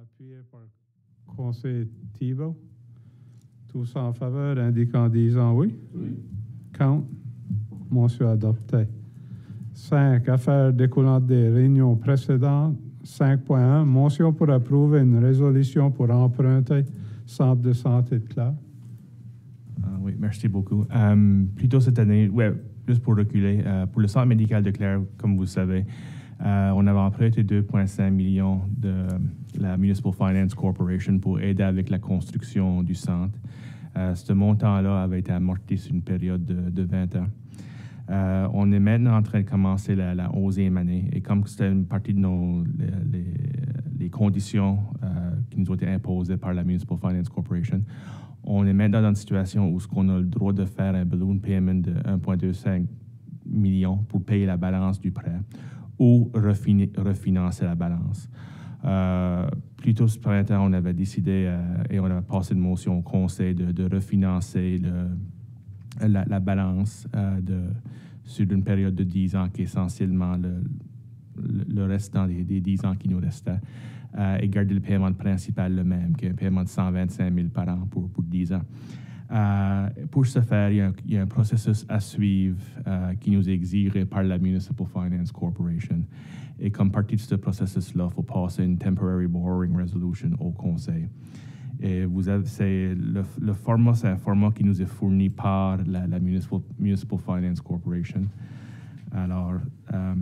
appuyé par conseiller Thibault. Tous en faveur, indiquant en disant oui. Oui. Contre. Motion adoptée. 5. Affaires découlantes des réunions précédentes. 5.1. Motion pour approuver une résolution pour emprunter centre de santé de Clare. Ah oui, merci beaucoup. Euh, plutôt cette année, ouais, juste pour reculer, euh, pour le centre médical de Claire, comme vous le savez, euh, on avait emprunté 2,5 millions de la Municipal Finance Corporation pour aider avec la construction du centre. Euh, ce montant-là avait été amorti sur une période de, de 20 ans. Euh, on est maintenant en train de commencer la, la 11e année et comme c'était une partie de nos, les, conditions qui nous ont été imposées par la Municipal Finance Corporation, on est maintenant dans une situation où ce qu'on a le droit de faire un balloon payment de 1,25 million pour payer la balance du prêt ou refinancer la balance. Euh, plus ce printemps, on avait décidé euh, et on avait passé une motion au conseil de, refinancer la, la balance euh, sur une période de 10 ans qui est essentiellement le, le, le restant des, des 10 ans qui nous restaient euh, et garder le paiement principal le même, qui est un paiement de 125 000 par an pour, pour 10 ans. Euh, pour ce faire, il y, a, un- processus à suivre euh, qui nous est exigé par la Municipal Finance Corporation. Et comme partie de ce processus-là, il faut passer une Temporary Borrowing Resolution au Conseil. Et vous avez, le, format, c'est un format qui nous est fourni par la, Municipal, Finance Corporation. Alors, euh,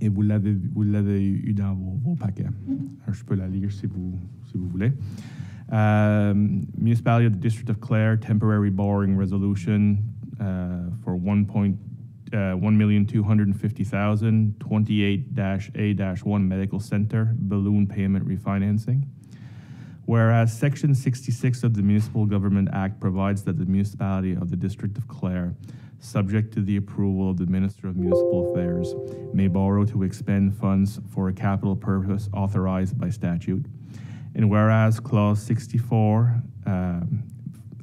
et vous l'avez, eu dans vos, paquets. Je peux la lire si vous voulez. Um, Municipality of the District of Clare Temporary Borrowing Resolution uh, for 1 point, uh, 1,250,000, 28-A-1 Medical Center Balloon Payment Refinancing. Whereas Section 66 of the Municipal Government Act provides that the municipality of the District of Clare, subject to the approval of the Minister of Municipal Affairs, may borrow to expend funds for a capital purpose authorized by statute. And whereas clause 64, um,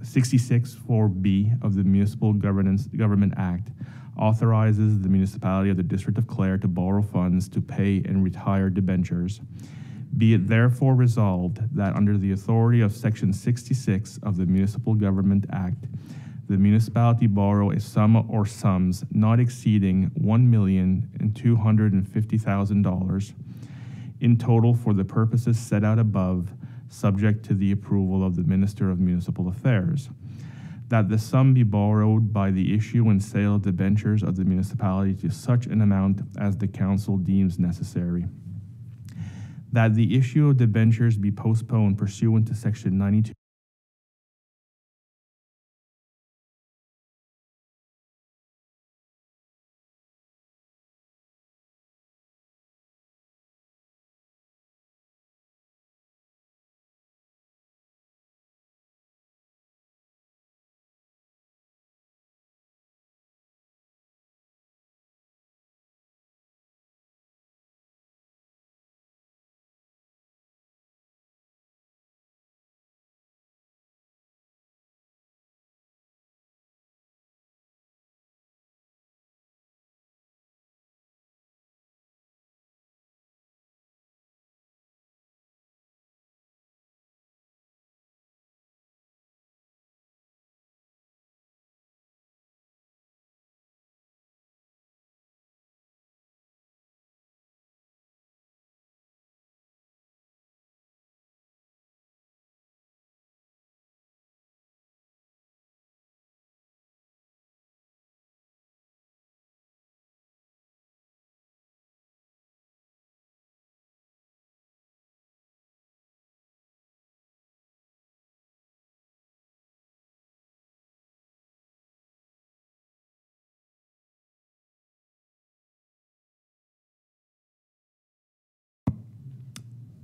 66 4B of the Municipal Governance Government Act authorizes the municipality of the District of Clare to borrow funds to pay and retire debentures. Be it therefore resolved that under the authority of Section 66 of the Municipal Government Act, the municipality borrow a sum or sums not exceeding $1,250,000 in total for the purposes set out above, subject to the approval of the Minister of Municipal Affairs. That the sum be borrowed by the issue and sale of debentures of the municipality to such an amount as the council deems necessary. That the issue of debentures be postponed pursuant to section ninety-two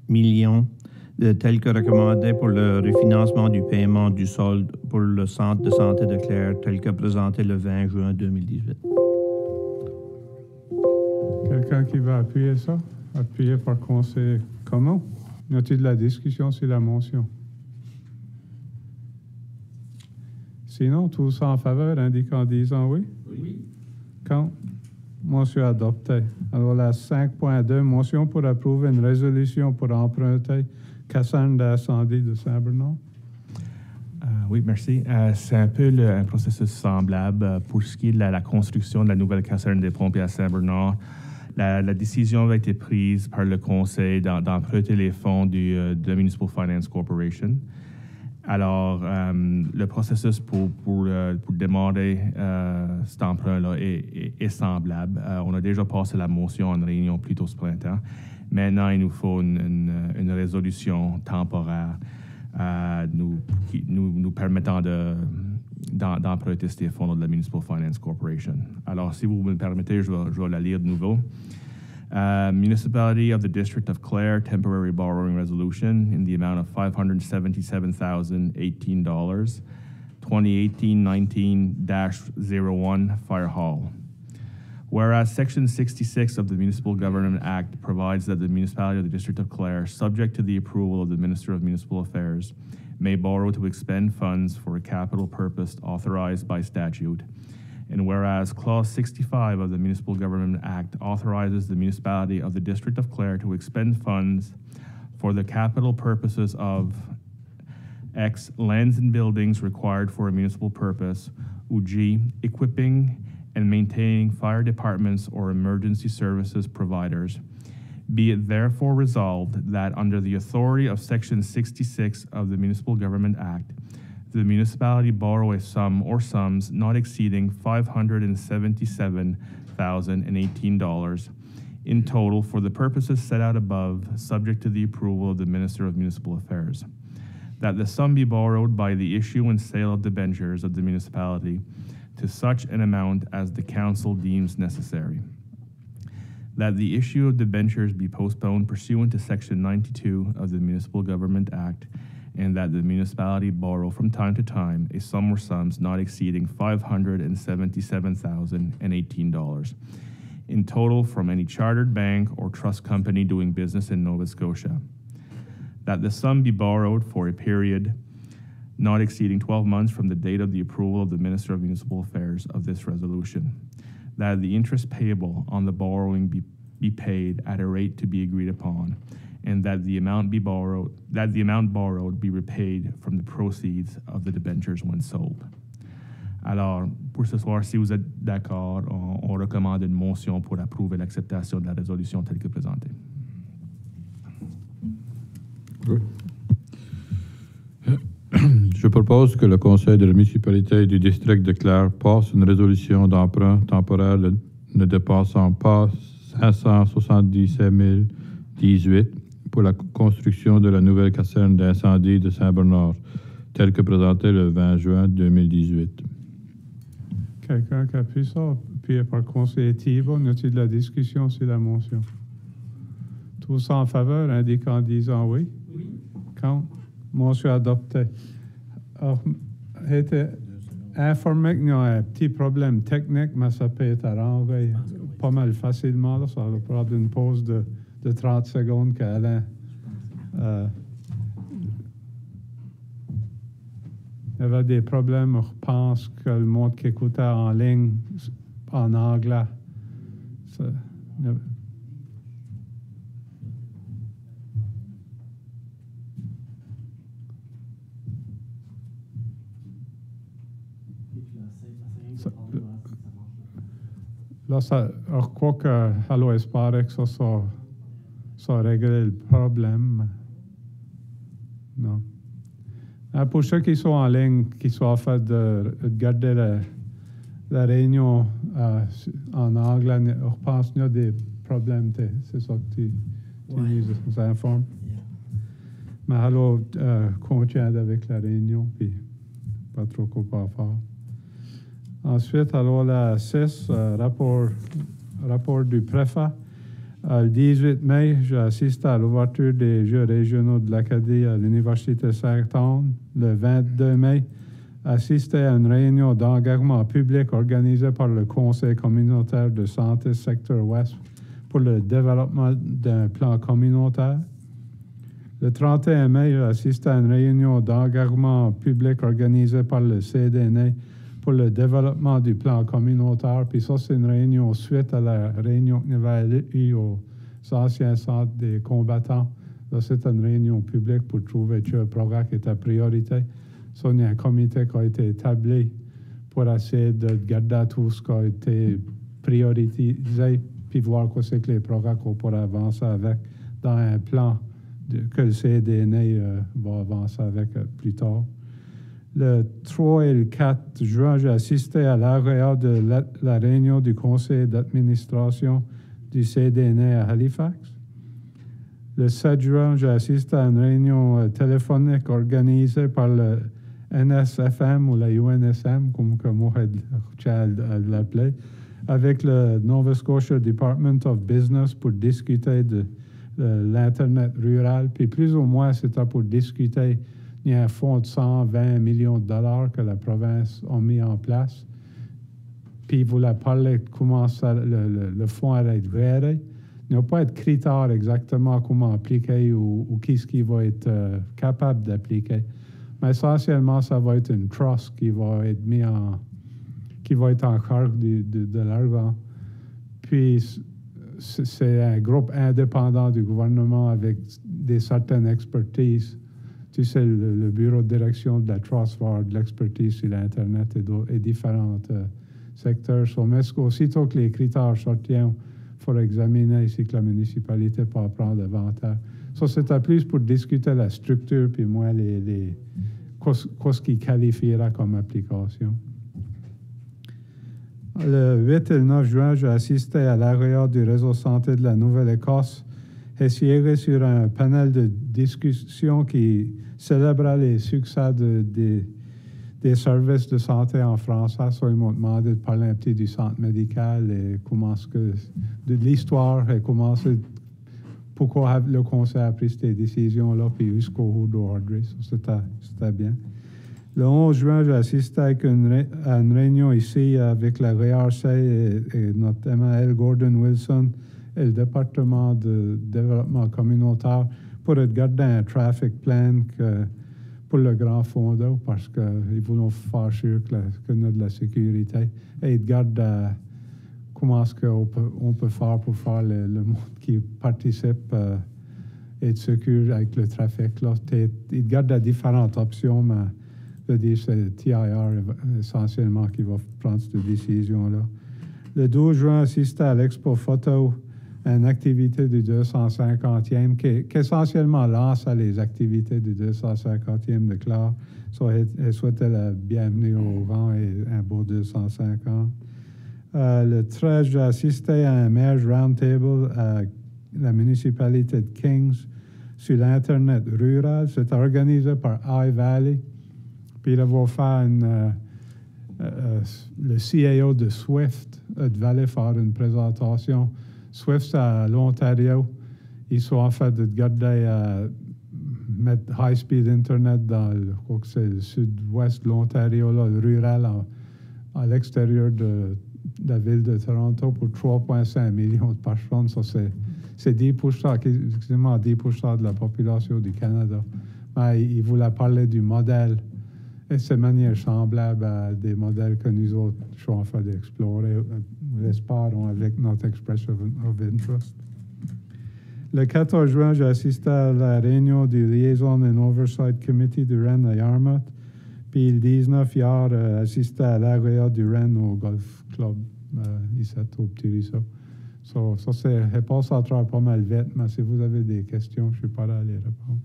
millions euh, tel que recommandé pour le refinancement du paiement du solde pour le centre de santé de Claire tel que présenté le 20 juin 2018. Quelqu'un qui va appuyer ça? Appuyé par conseiller comment? Y a-t-il de la discussion sur la motion? Sinon, tous en faveur, indiquant en disant oui? Oui. Contre. Motion adoptée. Alors, la 5.2, motion pour approuver une résolution pour emprunter caserne d'incendie de Saint-Bernard. Euh, oui, merci. Euh, c'est un peu le, un processus semblable euh, pour ce qui est de la, la construction de la nouvelle caserne des pompiers à Saint-Bernard. La, la décision avait été prise par le conseil d'emprunter les fonds du, euh, de Municipal Finance Corporation. Alors, euh, le processus pour, pour, euh, pour démarrer euh, cet emprunt-là est, semblable. Euh, on a déjà passé la motion en réunion plus tôt ce printemps. Maintenant, il nous faut une, une- résolution temporaire nous, nous, nous permettant de- d'emprunter ces fonds de la Municipal Finance Corporation. Alors, si vous me permettez, je vais, je vais la lire de nouveau. Uh, Municipality of the District of Clare temporary borrowing resolution in the amount of $577,018, 2018-19-01 Fire Hall. Whereas Section 66 of the Municipal Government Act provides that the municipality of the District of Clare, subject to the approval of the Minister of Municipal Affairs, may borrow to expend funds for a capital purpose authorized by statute. And whereas Clause 65 of the Municipal Government Act authorizes the municipality of the District of Clare to expend funds for the capital purposes of X, lands and buildings required for a municipal purpose, UG equipping and maintaining fire departments or emergency services providers. Be it therefore resolved that under the authority of Section 66 of the Municipal Government Act, the municipality borrow a sum or sums not exceeding $577,018 in total for the purposes set out above, subject to the approval of the Minister of Municipal Affairs that the sum be borrowed by the issue and sale of debentures of the municipality to such an amount as the council deems necessary. That the issue of debentures be postponed pursuant to Section 92 of the Municipal Government Act, and that the municipality borrow from time to time a sum or sums not exceeding $577,018 in total from any chartered bank or trust company doing business in Nova Scotia. That the sum be borrowed for a period not exceeding 12 months from the date of the approval of the Minister of Municipal Affairs of this resolution, that the interest payable on the borrowing be, be paid at a rate to be agreed upon, and that the amount be borrowed, that the amount borrowed be repaid from the proceeds of the debentures when sold. Alors, pour ce soir, si vous êtes d'accord, on, recommande une motion pour approuver l'acceptation de la résolution telle que présentée. Je propose que le conseil de la municipalité du district de Clare passe une résolution d'emprunt temporaire ne dépassant pas 577 018 pour la construction de la nouvelle caserne d'incendie de Saint-Bernard, telle que présentée le 20 juin 2018. Quelqu'un qui appuie ça, puis par conseiller Thibault, y a-t-il de la discussion sur la motion? Tous en faveur, indiquant en disant oui? Oui. Contre? Motion adoptée. Alors, j'ai été informé qu'il y a un petit problème technique, mais ça peut être arrangé pas mal facilement. Là. Ça va prendre une pause de, de 30 secondes qu'Alain. Euh, il y avait des problèmes, je pense que le monde qui écoutait en ligne en anglais. ça- Ça- Là, ça, je crois que Hello espérait que ça, ça réglé le problème. Non. Ah, pour ceux qui sont en ligne, qui sont en fait de, de garder la, la réunion euh, en anglais, je pense qu'il y a des problèmes. C'est ça que tu, tu Ouais. nous, nous informes. Mais alors, euh, continue avec la réunion, puis pas trop quoi à faire. Ensuite, alors la 6, euh, rapport, rapport du préfet. Le 18 mai, j'ai assisté à l'ouverture des Jeux régionaux de l'Acadie à l'Université Saint-Anne. Le 22 mai, assisté à une réunion d'engagement public organisée par le Conseil communautaire de santé secteur Ouest pour le développement d'un plan communautaire. Le 31 mai, j'ai assisté à une réunion d'engagement public organisée par le CDN pour le développement du plan communautaire. Puis ça, c'est une réunion suite à la réunion qu'il y avait eu aux anciens centres des combattants. Là, c'est une réunion publique pour trouver le programme était priorité. Ça, y a un comité qui a été établi pour essayer de garder tout ce qui a été prioritisé, puis voir quoi c'est que les programmes qu'on pourrait avancer avec dans un plan que le CDN euh, va avancer avec euh, plus tard. Le 3 et le 4 juin, j'ai assisté à l'arrière de la, réunion du conseil d'administration du CDN à Halifax. Le 7 juin, j'ai assisté à une réunion euh, téléphonique organisée par le NSFM ou la UNSM, comme que Mohamed l'appelait, avec le Nova Scotia Department of Business pour discuter de l'Internet rural. Puis plus ou moins, c'était pour discuter il y a un fonds de 120 millions de dollars que la province a mis en place. Puis vous la parlé de comment le, fonds va être géré. Il n'y a pas de critères exactement comment appliquer ou, ou qui ce qui va être euh, capable d'appliquer. Mais essentiellement, ça va être une trust qui va être mis en qui va être en charge de, de l'argent. Puis c'est un groupe indépendant du gouvernement avec des certaines expertises. Tu le, bureau de direction de la Trust de l'expertise sur l'Internet et, différents euh, secteurs. So, mais aussitôt que les critères sortiront, il faut examiner si la municipalité peut prendre davantage. Ça, c'était plus pour discuter la structure, puis moi, les, les, quoi, ce qui qualifiera comme application. Le 8 et le 9 juin, j'ai assisté à l'arrière du réseau santé de la Nouvelle-Écosse et siégé sur un panel de discussion qui célébrait les succès des services de santé en France. ils m'ont demandé de parler un petit du centre médical et comment ce que, de l'histoire et comment pourquoi le conseil a pris ces décisions-là, puis jusqu'au d'aujourd'hui. C'était bien. Le 11 juin, j'ai assisté à une, réunion ici avec la RRC et, notamment notre Gordon Wilson et le département de développement communautaire pour regarder un traffic plan pour le grand fond d'eau parce qu'ils voulaient faire sûr que, que nous de la sécurité et ils regardent euh, comment est-ce qu'on peut, on peut faire pour faire le, monde qui participe euh, être sécure avec le trafic. Là. Ils regardent différentes options, mais je dire c'est TIR essentiellement qui va prendre cette décision-là. Le 12 juin, assisté à l'Expo Photo, une activité du 250e qui, essentiellement lance les activités du 250e de Clare. So, elle souhaitait la bienvenue au rang et un beau 250. Euh, le 13, j'ai assisté à un mayor's roundtable à la municipalité de Kings sur l'Internet rural. C'est organisé par iValley. Puis il va faire une, euh, euh, le CAO de Swift devait faire une présentation. Swift, à l'Ontario. Ils sont en fait de garder à mettre high-speed Internet dans le, le sud-ouest de l'Ontario, le rural, à, l'extérieur de, la ville de Toronto pour 3,5 millions de personnes. Ça, c'est 10 excusez-moi, 10 de la population du Canada. Mais ils voulaient parler du modèle et c'est manière semblable à des modèles que nous autres sommes en train d'explorer, l'espérons, avec notre expression of interest. Le 14 juin, j'ai assisté à la réunion du Liaison and Oversight Committee du Rennes à Yarmouth. Puis le 19, hier, j'ai assisté à l'agréat du Rennes au Golf Club, euh, ici au Petit. So, ça, c'est passé à travers pas mal vite, mais si vous avez des questions, je suis pas là à les répondre.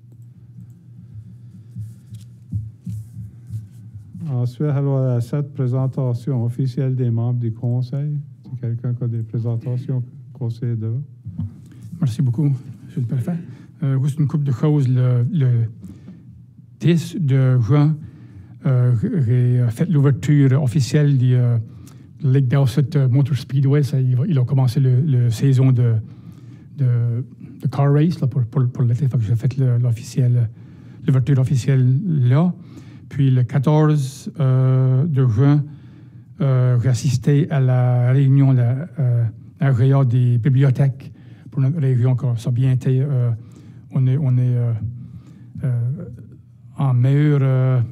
Ensuite, alors, cette présentation officielle des membres du conseil. Si quelqu'un qui a des présentations conseil de. Merci beaucoup, M. le préfet. Euh, juste une coupe de choses. Le, 10 de juin, euh, j'ai fait l'ouverture officielle du euh, Lake Dowsett Motor Speedway. Ça, il, a commencé la saison de, de, car race là, pour, pour, pour l'été. J'ai fait l'ouverture officielle là. Puis le 14 euh, de juin, euh, j'ai assisté à la réunion, la, euh, des bibliothèques pour notre région. Ça a bien été. Euh, on est, on est en meilleure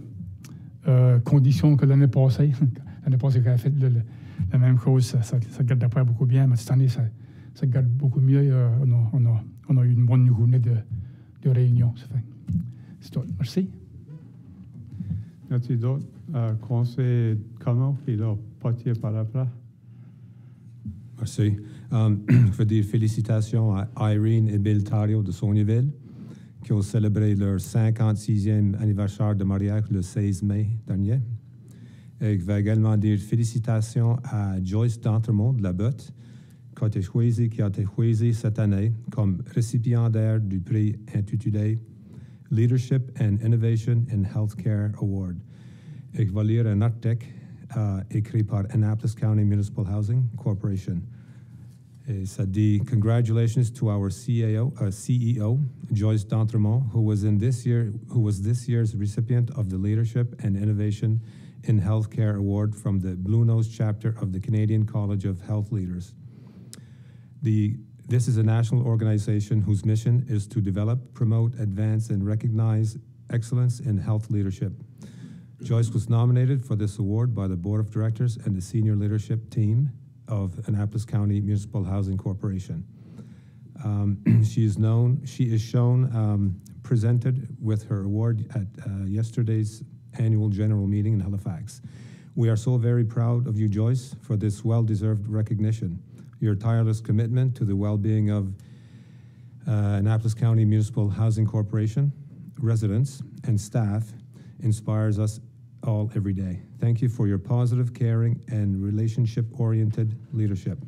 condition que l'année passée. l'année passée, a fait la même chose, ça ne gardait pas beaucoup bien, mais cette année, ça, ça garde beaucoup mieux. Euh, on, a, on, a, on a eu une bonne journée de, de réunion. Ça fait. Merci. Y d'autres euh, conseils communs puis là, potier par après? Merci. Um, je veux dire félicitations à Irene et Bill Tario de Saunieville qui ont célébré leur 56e anniversaire de mariage le 16 mai dernier. Et je veux également dire félicitations à Joyce D'Entremont de la Botte qui qui a été choisie cette année comme récipiendaire du prix intitulé Leadership and Innovation in Healthcare Award. Lire un article euh, écrit par Annapolis County Municipal Housing Corporation. Ça congratulations to our uh, CEO, Joyce D'Entremont, who was in this year, who was this year's recipient of the Leadership and Innovation in Healthcare Award from the Blue Nose chapter of the Canadian College of Health Leaders. The, this is a national organization whose mission is to develop, promote, advance, and recognize excellence in health leadership. Joyce was nominated for this award by the Board of Directors and the senior leadership team of Annapolis County Municipal Housing Corporation. Um, she is known. She is shown um, presented with her award at uh, yesterday's annual general meeting in Halifax. We are so very proud of you, Joyce, for this well-deserved recognition. Your tireless commitment to the well-being of uh, Annapolis County Municipal Housing Corporation residents and staff inspires us all every day. Thank you for your positive, caring, and relationship-oriented leadership.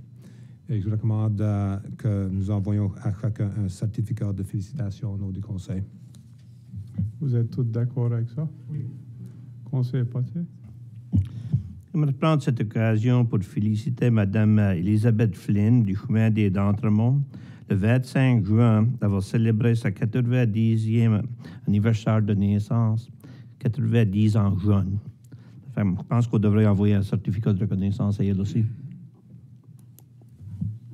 Et je recommande euh, que nous envoyons à chacun un certificat de félicitations au nom du conseil. Vous êtes tous d'accord avec ça? Oui. Conseil potier? J'aimerais prendre cette occasion pour féliciter Mme Elisabeth Flynn du chemin des D'Entremont le 25 juin d'avoir célébré sa 90e anniversaire de naissance, 90 ans jeune. Enfin, je pense qu'on devrait envoyer un certificat de reconnaissance à elle aussi.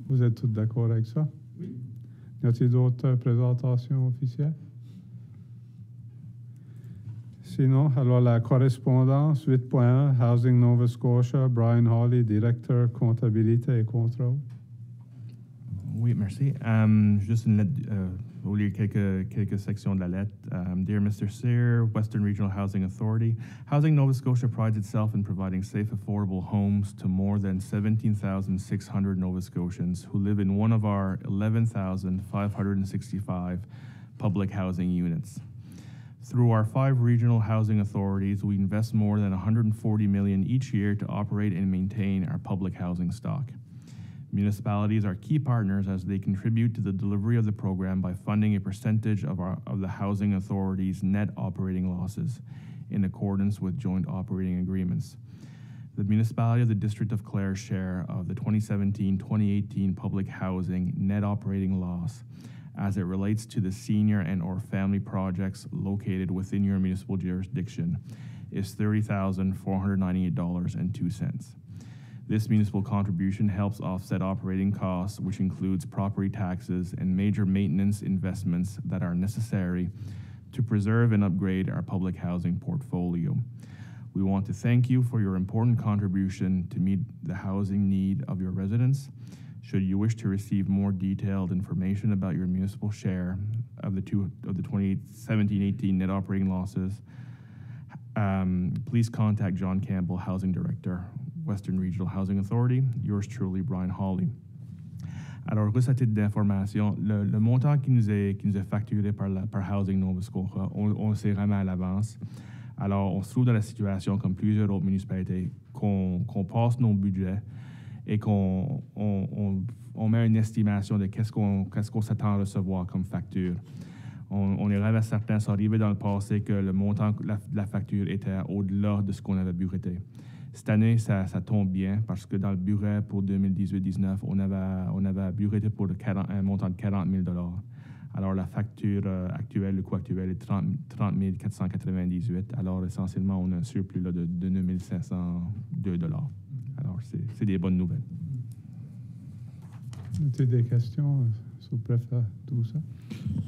Vous êtes tous d'accord avec ça? Oui. Y a-t-il d'autres présentations officielles? Sinon, alors la correspondance 8.1, Housing Nova Scotia, Brian Hawley, directeur comptabilité et contrôle. Oui, merci. Um, juste une lettre, euh, au lieu quelques, quelques sections de la lettre. Um, Dear Mr. Sear, Western Regional Housing Authority, Housing Nova Scotia prides itself in providing safe, affordable homes to more than 17,600 Nova Scotians who live in one of our 11,565 public housing units. Through our five regional housing authorities, we invest more than 140 million each year to operate and maintain our public housing stock. Municipalities are key partners as they contribute to the delivery of the program by funding a percentage of, our, of the housing authority's net operating losses in accordance with joint operating agreements. The municipality of the District of Clare's share of the 2017-2018 public housing net operating loss as it relates to the senior and or family projects located within your municipal jurisdiction is $30,498.02. This municipal contribution helps offset operating costs, which includes property taxes and major maintenance investments that are necessary to preserve and upgrade our public housing portfolio. We want to thank you for your important contribution to meet the housing need of your residents. Should you wish to receive more detailed information about your municipal share of the two of the 2017-18 net operating losses, um, please contact John Campbell, Housing Director, Western Regional Housing Authority. Yours truly, Brian Hawley. Alors, juste à titre d'information, le, le montant qui nous est, qui nous est facturé par, la, par Housing Nova Scotia, on, on le sait vraiment à l'avance. Alors, on se trouve dans la situation, comme plusieurs autres municipalités, qu'on qu'on passe nos budgets et qu'on on, on, on met une estimation de qu'est-ce qu'on s'attend à recevoir comme facture. On, est vraiment certain, ça arrivait dans le passé, que le montant de la, facture était au-delà de ce qu'on avait budgété. Cette année, ça, tombe bien parce que dans le budget pour 2018-19, on avait, on budgété pour le 40, un montant de 40 000 Alors, la facture euh, actuelle, le coût actuel est 30, 30 498 Alors, essentiellement, on a un surplus de, de 9 502 Alors, c'est des bonnes nouvelles. Des questions, euh, sous-préfet, tout ça?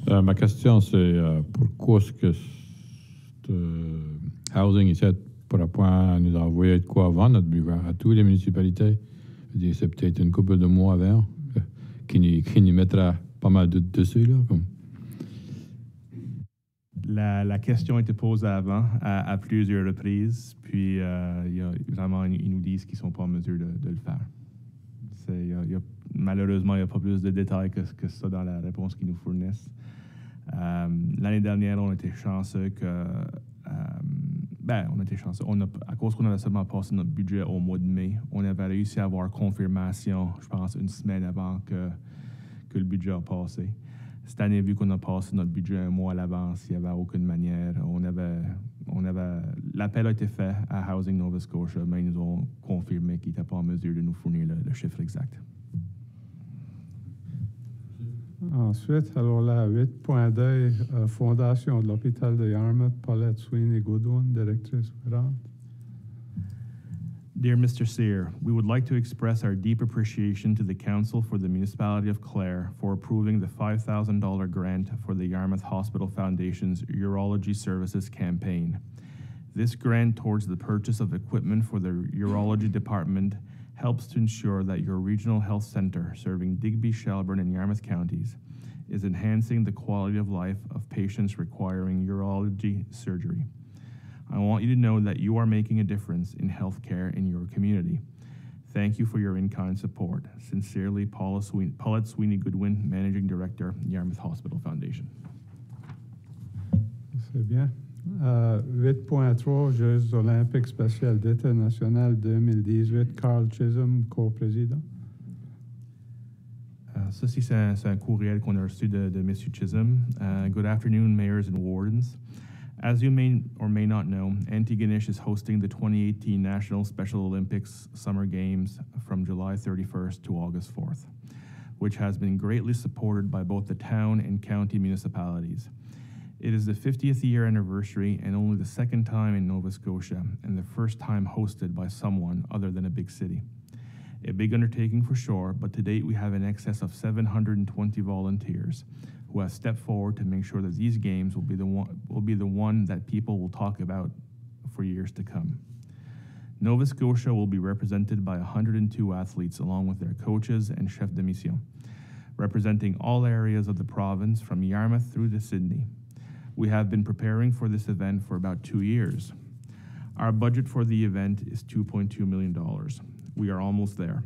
Euh, ma question, c'est euh, pourquoi est-ce que ce housing ici pourra pas nous envoyer de quoi avant notre budget à toutes les municipalités? Je dis, C'est peut-être une couple de mois avant euh, qui nous, qui nous mettra pas mal de, dessus. Là, comme. La, question a été posée avant à, plusieurs reprises, puis euh, y a, vraiment, ils nous disent qu'ils ne sont pas en mesure de, le faire. Malheureusement, il n'y a pas plus de détails que, ça dans la réponse qu'ils nous fournissent. Euh, L'année dernière, on était chanceux que. euh, ben, on était chanceux. À cause qu'on avait seulement passé notre budget au mois de mai, on avait réussi à avoir confirmation, je pense, une semaine avant que, que le budget a passé. Cette année, vu qu'on a passé notre budget un mois à l'avance, il n'y avait aucune manière. On avait, on avait, l'appel a été fait à Housing Nova Scotia, mais ils nous ont confirmé qu'ils n'étaient pas en mesure de nous fournir le, chiffre exact. Ensuite, alors là, 8.2, euh, Fondation de l'hôpital de Yarmouth, Paulette Sweeney Goodwin, directrice gérante. Dear Mr. Sear, we would like to express our deep appreciation to the Council for the Municipality of Clare for approving the $5,000 grant for the Yarmouth Hospital Foundation's Urology Services campaign. This grant towards the purchase of equipment for the urology department helps to ensure that your regional health center serving Digby, Shelburne, and Yarmouth counties is enhancing the quality of life of patients requiring urology surgery. I want you to know that you are making a difference in healthcare in your community. Thank you for your in-kind support. Sincerely, Paula Sweeney, Paulette Sweeney Goodwin, Managing Director, Yarmouth Hospital Foundation. C'est bien. Euh, 8.3, Jeux olympiques spécial d'été national 2018, Carl Chisholm, co-président. Uh, ceci, c'est un, un courriel qu'on a reçu de, de M. Chisholm. Uh, good afternoon, mayors and wardens. As you may or may not know, Antigonish is hosting the 2018 National Special Olympics Summer Games from July 31st to August 4th, which has been greatly supported by both the town and county municipalities. It is the 50th year anniversary and only the second time in Nova Scotia, and the first time hosted by someone other than a big city. A big undertaking for sure, but to date we have in excess of 720 volunteers who have stepped forward to make sure that these games will be the one will be the one that people will talk about for years to come. Nova Scotia will be represented by 102 athletes along with their coaches and chef de mission, representing all areas of the province from Yarmouth through to Sydney. We have been preparing for this event for about two years. Our budget for the event is $2.2 million. We are almost there.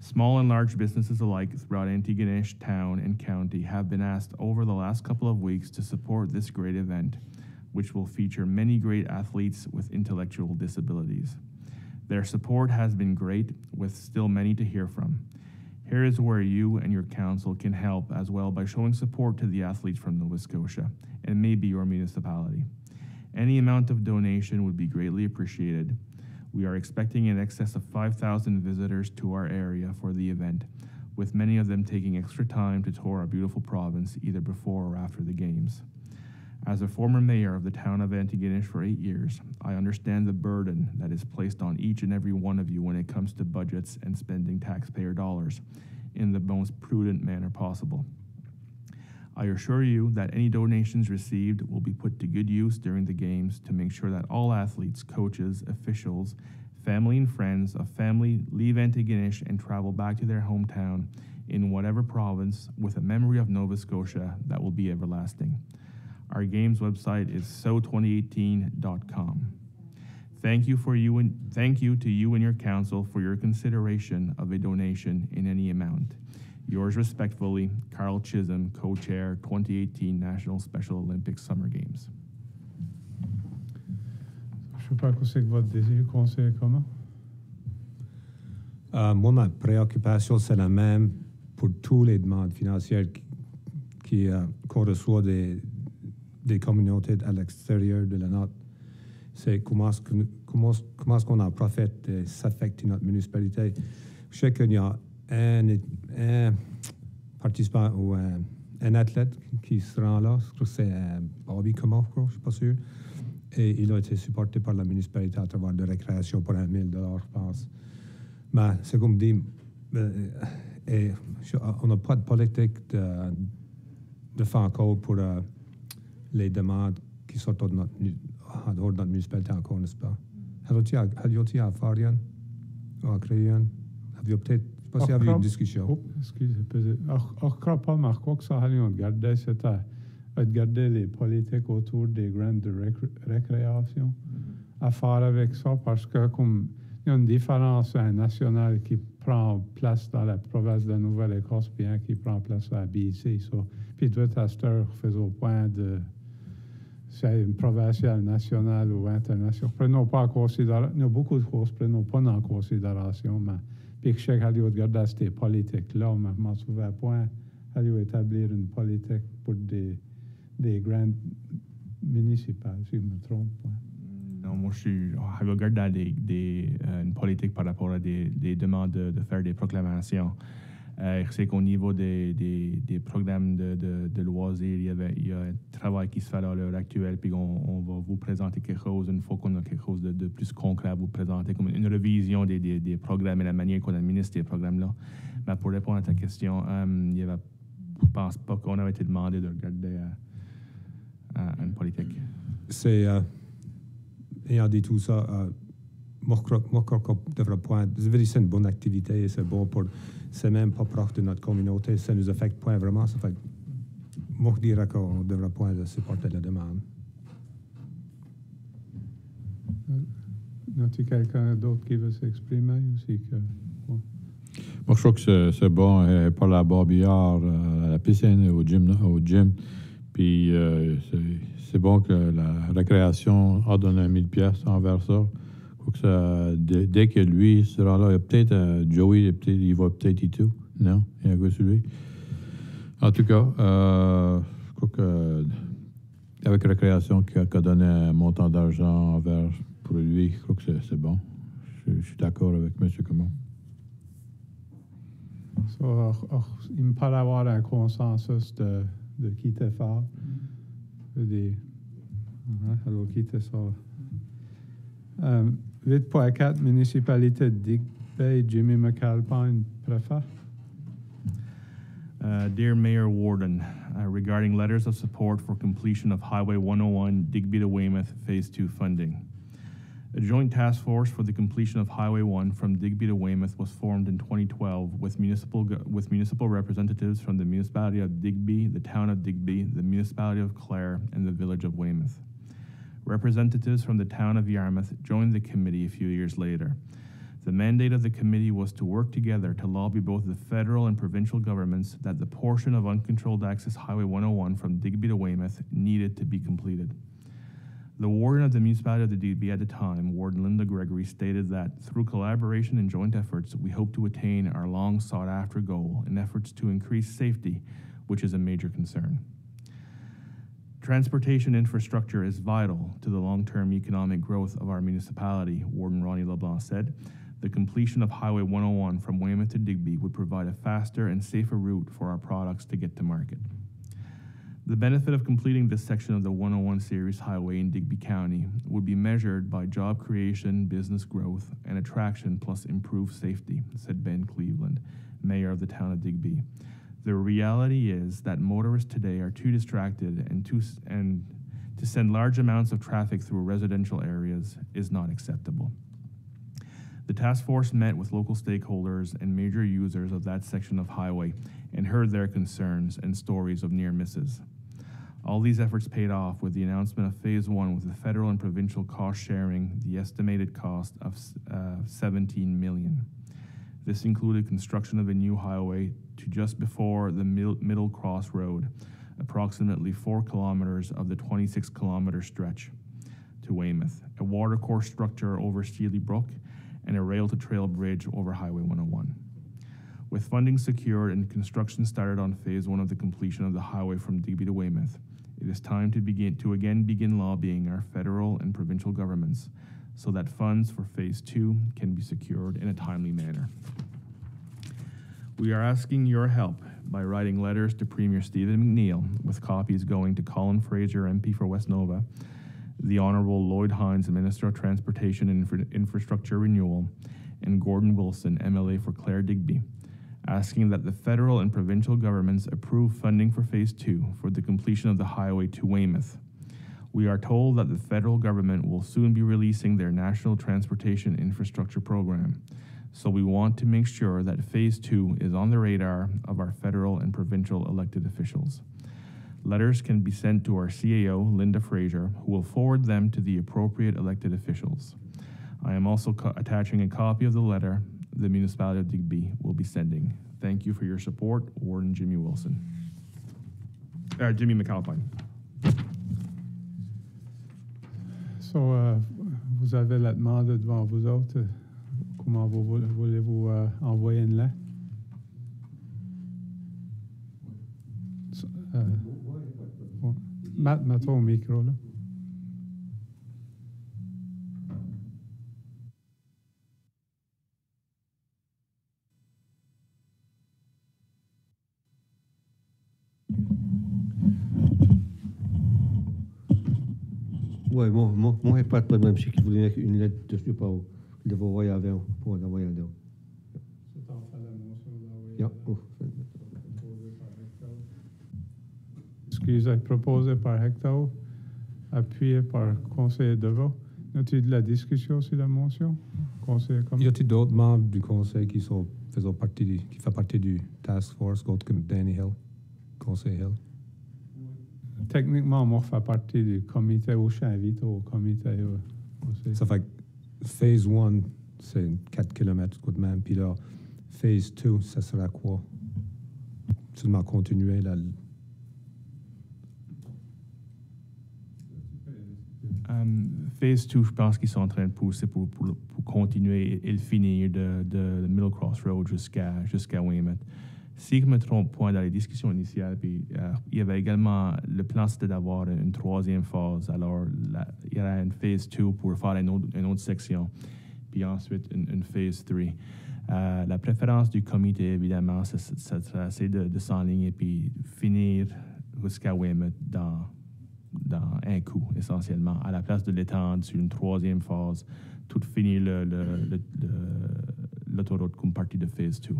Small and large businesses alike throughout Antigonish town and county have been asked over the last couple of weeks to support this great event, which will feature many great athletes with intellectual disabilities. Their support has been great, with still many to hear from. Here is where you and your council can help as well by showing support to the athletes from Nova Scotia and maybe your municipality. Any amount of donation would be greatly appreciated. We are expecting in excess of 5,000 visitors to our area for the event, with many of them taking extra time to tour our beautiful province either before or after the Games. As a former mayor of the town of Antigonish for eight years, I understand the burden that is placed on each and every one of you when it comes to budgets and spending taxpayer dollars in the most prudent manner possible. I assure you that any donations received will be put to good use during the games to make sure that all athletes, coaches, officials, family and friends of family leave Antigonish and travel back to their hometown in whatever province with a memory of Nova Scotia that will be everlasting. Our games website is so2018.com. Thank you for you and thank you to you and your council for your consideration of a donation in any amount. Yours respectfully, Carl Chisholm, co-chair 2018 National Special Olympics Summer Games. Je ne sais pas quoi c'est que votre désir, conseiller comment? Euh, moi, ma préoccupation, c'est la même pour toutes les demandes financières qui- qui, euh, qu'on reçoit des, des communautés à l'extérieur de la nôtre. C'est comment est-ce nous- comment, comment est-ce qu'on en profite et s'affecte notre municipalité. Je sais qu'il y a un, un participant ou un, un athlète qui se rend là. Je crois que c'est euh, Bobby Comeau, je ne suis pas sûr. Et il a été supporté par la municipalité à travers de récréation pour un 1000 je pense. Mais c'est comme dit, euh, et on n'a pas de politique de, de faire encore pour euh, les demandes qui sortent de notre, en dehors de notre municipalité encore, n'est-ce pas? Aviez-vous à faire rien ou à créer un? Aviez-vous peut-être, je pense qu'il y avait une discussion. Oh, excusez, crois pas, Marco, que ça allait regarder, c'était regarder les politiques autour des grandes de récré récréation à faire avec ça parce que comme il y a une différence nationale qui prend place dans la province de Nouvelle-Écosse, bien qui prend place à BC. So, puis tout à cette heure, fait au point de c'est une provinciale nationale ou internationale. Prenons pas en considération, il y a beaucoup de choses, prenons pas en considération, mais puis que chaque allait regarder ces politiques-là, mais je m'en souviens point, allait établir une politique pour des, des grandes municipales, si je me trompe pas. Non, moi, je suis, regarde des, des, euh, une politique par rapport à des, des demandes de, de, faire des proclamations. Euh, je sais qu'au niveau des, des, programmes de, loisirs, il y, avait, il y, a un travail qui se fait à l'heure actuelle, puis on, va vous présenter quelque chose une fois qu'on a quelque chose de, plus concret à vous présenter, comme une révision des, programmes et la manière qu'on administre ces programmes-là. Mais pour répondre à ta question, um, il y avait, je ne pense pas qu'on avait été demandé de regarder une politique. C'est. Uh, ayant dit tout ça, uh, moi, moi, c'est une bonne activité et c'est bon pour c'est même pas proche de notre communauté, ça nous affecte pas vraiment. Ça fait, moi, je dirais qu'on devrait pas supporter la demande. Y a-t-il quelqu'un d'autre qui veut s'exprimer aussi? Que, ouais? Moi, je trouve que c'est bon, et par la barbillard, euh, à la piscine, au gym. Au gym. Puis euh, c'est bon que la récréation a donné 1000 pièces envers ça que ça, dès, que lui sera là, il y a peut-être euh, Joey, peut il va peut-être y tout. Non, il y a quoi sur lui? En tout cas, euh, je crois que avec Récréation qui a, qui a, donné un montant d'argent envers pour lui, je crois que c'est bon. Je, je, suis d'accord avec M. Common. So, il me paraît avoir un consensus de, de quitter fort. Des, alors, quitter ça? Um, 8.4 municipalité de Digby, Jimmy McAlpine, préfet. Uh, Dear Mayor Warden, uh, regarding letters of support for completion of Highway 101 Digby to Weymouth Phase 2 funding. A joint task force for the completion of Highway 1 from Digby to Weymouth was formed in 2012 with municipal, with municipal representatives from the municipality of Digby, the town of Digby, the municipality of Clare, and the village of Weymouth. Representatives from the town of Yarmouth joined the committee a few years later. The mandate of the committee was to work together to lobby both the federal and provincial governments that the portion of uncontrolled access Highway 101 from Digby to Weymouth needed to be completed. The warden of the municipality of the Digby at the time, Warden Linda Gregory, stated that through collaboration and joint efforts, we hope to attain our long sought after goal in efforts to increase safety, which is a major concern. Transportation infrastructure is vital to the long term economic growth of our municipality, Warden Ronnie LeBlanc said. The completion of Highway 101 from Weymouth to Digby would provide a faster and safer route for our products to get to market. The benefit of completing this section of the 101 series highway in Digby County would be measured by job creation, business growth, and attraction plus improved safety, said Ben Cleveland, mayor of the town of Digby. The reality is that motorists today are too distracted and, too, and to send large amounts of traffic through residential areas is not acceptable. The task force met with local stakeholders and major users of that section of highway and heard their concerns and stories of near misses. All these efforts paid off with the announcement of Phase 1 with the federal and provincial cost sharing the estimated cost of uh, 17 million. This included construction of a new highway to just before the Middle Cross Road, approximately 4 kilometers of the 26 kilometer stretch to Weymouth, a watercourse structure over Steely Brook, and a rail to trail bridge over Highway 101. With funding secured and construction started on phase one of the completion of the highway from Digby to Weymouth, it is time to begin to again begin lobbying our federal and provincial governments so that funds for phase two can be secured in a timely manner. We are asking your help by writing letters to Premier Stephen McNeil, with copies going to Colin Fraser, MP for West Nova, the Honourable Lloyd Hines, Minister of Transportation and Infra Infrastructure Renewal, and Gordon Wilson, MLA for Clare Digby, asking that the federal and provincial governments approve funding for Phase 2 for the completion of the highway to Weymouth. We are told that the federal government will soon be releasing their National Transportation Infrastructure Program. So we want to make sure that Phase 2 is on the radar of our federal and provincial elected officials. Letters can be sent to our CAO, Linda Fraser, who will forward them to the appropriate elected officials. I am also attaching a copy of the letter the municipality of Digby will be sending. Thank you for your support, Warden Jimmy Wilson. Uh, Jimmy McAlpine. So, euh, vous avez la demande devant vous autres. Comment vous voulez- voulez-vous euh, envoyer une lettre? Euh, mets-toi au micro, là. Oui, moi, moi, moi, pas de problème. Qu'il voulait mettre une lettre dessus pour le envoyer avant, pour l'envoyer en dehors. Ja, oh, Excusez, proposé par Hector, appuyé par conseiller Deveau. As-tu de la discussion sur la motion? Conseiller comme Y a-t-il d'autres membres du conseil qui sont faisant partie du, qui fait partie du task force, d'autres comme Danny Hill, conseiller Hill? Techniquement, moi, je fais partie du comité où je suis invité au comité euh. Ça fait que phase 1, c'est 4 km de même. Puis là, phase 2, ça sera quoi? Seulement continuer la, Um, phase 2, je pense qu'ils sont en train de pousser pour, pour, pour continuer et le finir de, de Middle Cross Road jusqu'à jusqu'à Weymouth. Si je me trompe pas, dans les discussions initiales, puis, euh, il y avait également le plan, c'était d'avoir une troisième phase. Alors, il y aura une phase 2 pour faire une autre, section, puis ensuite une, phase 3. Euh, la préférence du comité, évidemment, c'est de, de s'enligner puis finir jusqu'à Weymouth dans, dans un coup, essentiellement, à la place de l'étendre sur une troisième phase, tout finir le- le- le- l'autoroute comme partie de phase 2.